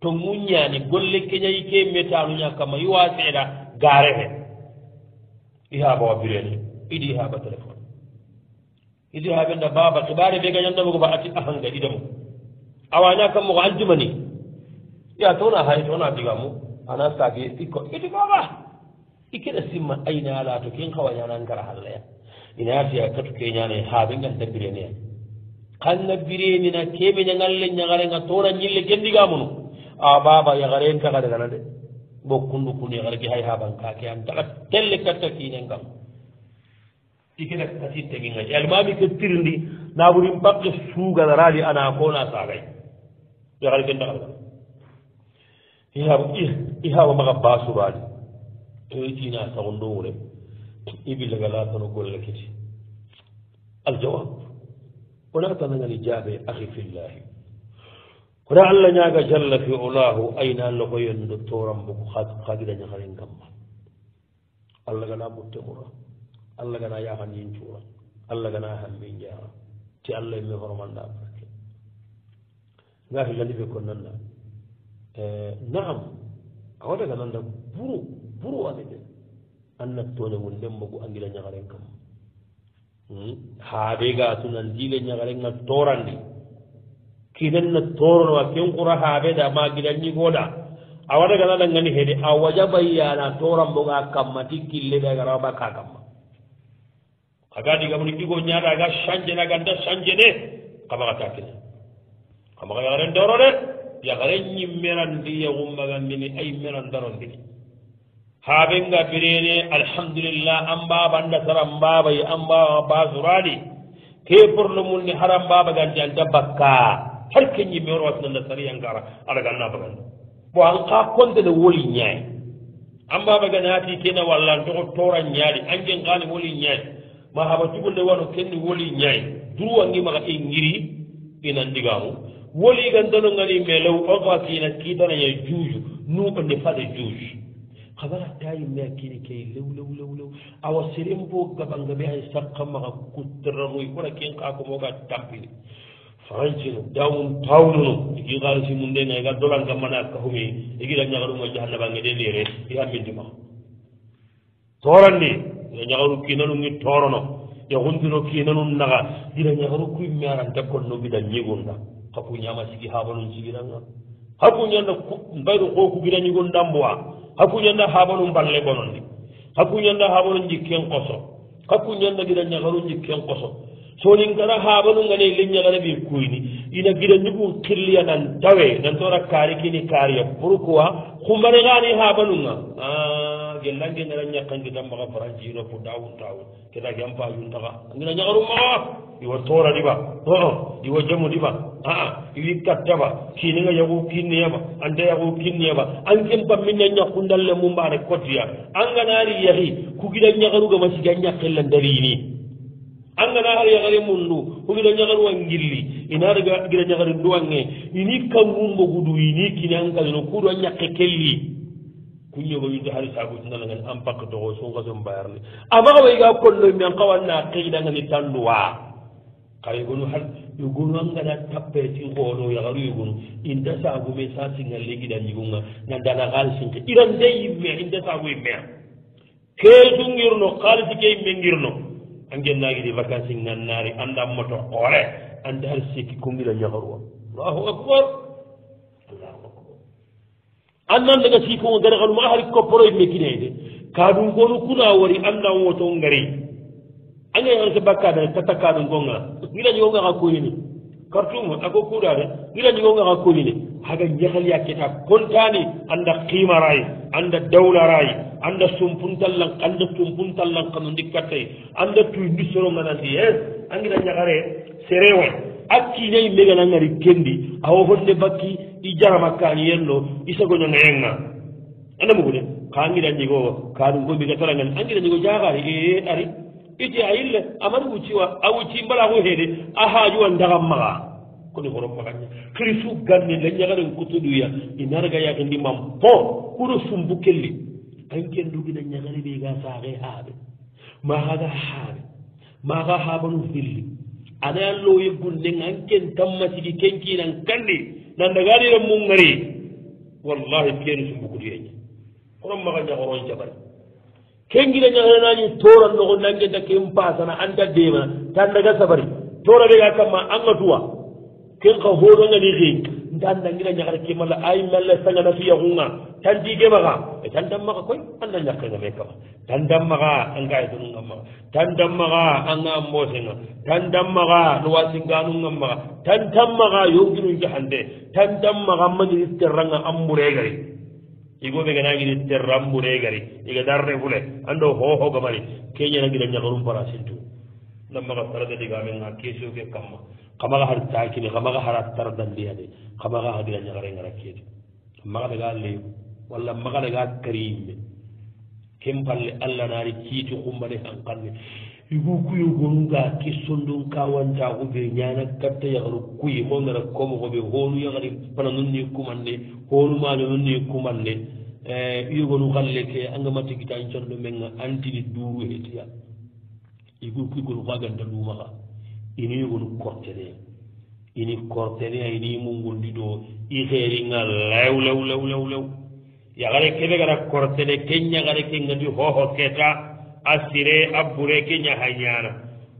to muñani golle keñayi ke metanuña kama yiwa seeɗa garehe he. Ihaba wa birene idi ihaba téléphone idi haɓenda baba kibare ɓe gañandama ba ati ahanga idamo awaña kam mogo aljumani ya tona hay tona digamu ana sake ikko iti baba. Ikkeɗa simma ayina ala to ken kawañanan ngara hallaya. Ina yatiya katu keñane haaɓe ganta bireneya kanga biremina keɓe ñagalle ñagarenga tora ñille gendigamuno a baba yagaren kaga dagana de. Bokkundu kun yagargi hay habankake an taga telle katta kinen kam. Ikina kasi teginga almami ke tirndi naɓurin pakke suganarali ana kona sagay yagar ken dagana i haɓa maga basurali toyitina sagondo wure ibilagala tono golle kiti. Aljawab wona tanagani jaabe ahi fillahi kono allah ñaaga jalla fi olahu ayna allah ko yonde toramboko haagida ñaharen kamma allah gana muttemura allah gana yahan yincuura allah gana hammin jaara ti allah emme hormanda barke. Nga ngati laliɓe ko nanda e, naam a waɗaga nanda buru buru ane de. Annattoone won ndembogu angila ñaharen kamma haaɓe ga sunan dile ñagarenga torandi kinen na toronowa ken kura haaɓe da ma gidanñigoɗa a waɗa gana ɗangani heede a wajabayyana toranboga kamma ti killeɗa garawaɓa ka kamma aga digamoni ɗigo ñaɗa aga change na ganda change de kamaga ta kine kamaga yagaren doro de yagaren ñimmerandi yagummagandini ay merandarondini haɓenga birene alhamdulillah an mbaba anda sara mbabayi an mbawa basurade ke porlo mum ni hara mbaba gandi anta bakka. Har keñimme oto watinanda sariyankara aɗa ganna baganda bo an ka konte woli ñaayi an mbaba gani hati kena walla an togo tora ñaali anken kani woli ñaayi ma haɓa cugunde wano kenni woli ñaayi durwangimaga e ngiri e inandigamu woli gantano ngani melew on fa kina kitanaña juuju nuɓande faɗa juuju kabara ta yimme kini key lew lew lew lew. Awa seren bo gabanga ɓe hay sakka maxa kuttaranuy kona ken kakomoga tampini fancino dawum pawnuno igi xaalisi mum ndenga iga dolangamana kahume igiga ñaxaɗuma jahannabange de lere i hammindimaxa torandi ina ñaxaru kiinanungi torono yaxundino kiinanun naxa ina ñaxaru kuy mearanta konno gida ñegunda xa ku ñama sigi habanun sigiranga hakuñanda mbayru ko kugirañigon dambowa hakuñanda haɓanu mballe gonondi hakuñanda haɓanu jikken koso hakuñanda gida ñagaru jikken koso. sonin gara haɓanu ngane leñagana ɓe kuyni ina gida ñugu killiya nan tawe nan tora kaari kini kaariya pourquoi kumbane gani haɓanunga ah, gellange ngana ñakkankita maxa faranjino pour dawuntawun keta ke an pajuntaxa angina ñagaru maxa iwa tora ɗiɓa oh, oh, iwa jamu ɗiɓa aa ah, ah, iwi kattaɓa kininga yagu kinniyaba anta yagu kinniyaba an ken pamminna ñakkundalle mum mbane kotiya. Anganari yahi kugida ñagarugama siga ñakkellantariini angana har yagare mundu hogida ñagaru wan gilli inaadaga gida ñagari duwange ini kangumbo gudu ini kini ankalino kuuɗo a ñakke kelli kuñogo yinde hari sabutinalangani an pakka togo sunka son bayarni amaxa wayga kolloy men xawanna qeydangani tanduwa xaye gonu har yogonu angana tappetin xoono yagaru yogonu inta sabume sa singa legidan yigunga nandana xaal sinke irande yimme inta sabu yimmea keesungirno xaalisi ke yimme ngirno. an gennaguiɗi vacance ji nannare anda moto hoore anda har sikki kongila yagaru o allahu akbar allahu akbar. Annan daga sikoo garagal ma hari kopporoy mekkinede kaɗum gonu kuna wari anda woto ngari. Anga yanke bakkadane tata kaɗum gonga. Giɗañigonga xa koyini. Kartuma ako kuɗade giɗañigonga xa koyini. haga jahaliya keta kontani anda qimaray anda dawlaray anda sumpuntallan anda sumpuntallan kano ndikkattay anda tuyndi soronganandi e eh? angina ñagare serewa akkiinayi meganangari kendi awo honde bakki i jaramakkani yenno isagoñanga yenga anda mugude ka angira ñigo kaɗum ko mbiga tarangani angira ñigo jagari e eh, ari. Iti a yille amari wucciwa a wucci mbala ko heede a haajuwa ndagam maga kono hono pagaña kadi su ganne leñagaɗen kuttoɗuya inarga e yakandi mam bon ɓuuro sumbu kelli. Anken duguɗa ñagari ɓe ga saxe haaɓe. Maxaga haaɓe. Maxa haɓanu filli ana ya lo yeggunden anken tamma sigi kenkinan kandi nandagaɗira mu ngari wallahi keni sumbukutuyeña honon maxa ñaxoron jabari kengina ñagarenañi toran noxo nangen ta ken pasana anta demana tandaga sabari. Tora ɓe kamma anga tuwa. ken xa hoɗo ñani xi ndan dangira ñaxar ke mala ay melle sangana fiyaxunga tantige maxa e tan dammaxa koy anda ñakkanga me kama tan dammaxa anga yetonunga maxa tan dammaxa anga mbosenga tan dammaxa maxa no wasinganunga maxa tan dam maxa yoginu jaxante tan dammaxa maxa terranga a mburegari igoɓe ganagiri terra a mburegari iga dar fule ando hohogamari keñanangira ñaxarum parasintu nam maxa sarade digamenga kesio ke kamma. xamaxa har takini xamaxa hara tara dandiyade kamaga hagila ñaxarengara ngara keedi. Maga daga leemu walla maga daga kari yimɓe. Ken palle allah naari kiiti xumbane han kanne igu kuyo gonunga sondon sondun kawantaku ɓe ñana katta yaxaru kuyi ho ngara komoxoɓe honu yaxari pana nun ni kumanne honu maño nun ni kumanne eh, iyogonu xalle ke angamatigitan collo men ga antini duuru hetiya. Igu kuyigonu faganta ɗumaha inigol kortere ini kortere a ini mu gondi ɗo i heeringa lew lew lew lew lew yagare keɓe gara kortere keñagare ke gadi hoho keta a sire a bure ke ñahay ñana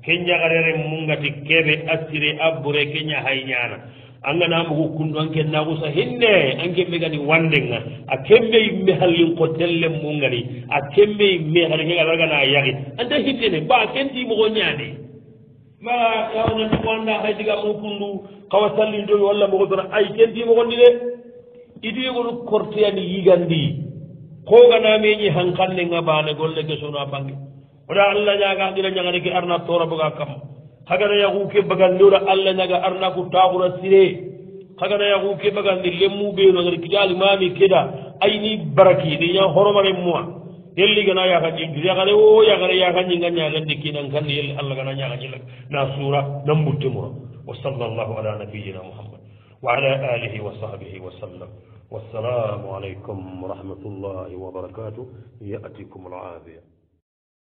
ke keñagarere mungati keɓe a sire a bure ke ñahay ñana a ngana mugu kundu anke nagusa hinne anke megani wandenga. A kembe imme hallin ko telle mungani a kembe imme hallin ke gana yagi. Anta hitene ba kenti mugo nyani ma kawanandi wanda hay diga mu kundu kawa sallindoyi walla mogo tona ay kentimogondi de? Idiyogoɗo korteyani yigandi. Hoganameñi hankallenga bane golle gesono a bange. Oɗa allah ñaga ɗira ñagani ke arna tora boga kam. Hagana yahu ke bagandi oɗa allah ñaga arna ko taxura sire. Hagana yahu ke bagandi lemmu ɓeeno agadi kitalimami keda ayni baraki ɗiña horomare moa yelli gana yakaji yakare o yakare yakañinga ñagandi kinan kandi yelli allah gana ñakañilla na sura nan mbuttimura wa sallallahu ala nabiyina muhammad wa ala alihi wa sahbihi wa sallam. Wassalamu aleykum wa rahmatullahi wa barakatuh yatikum alafia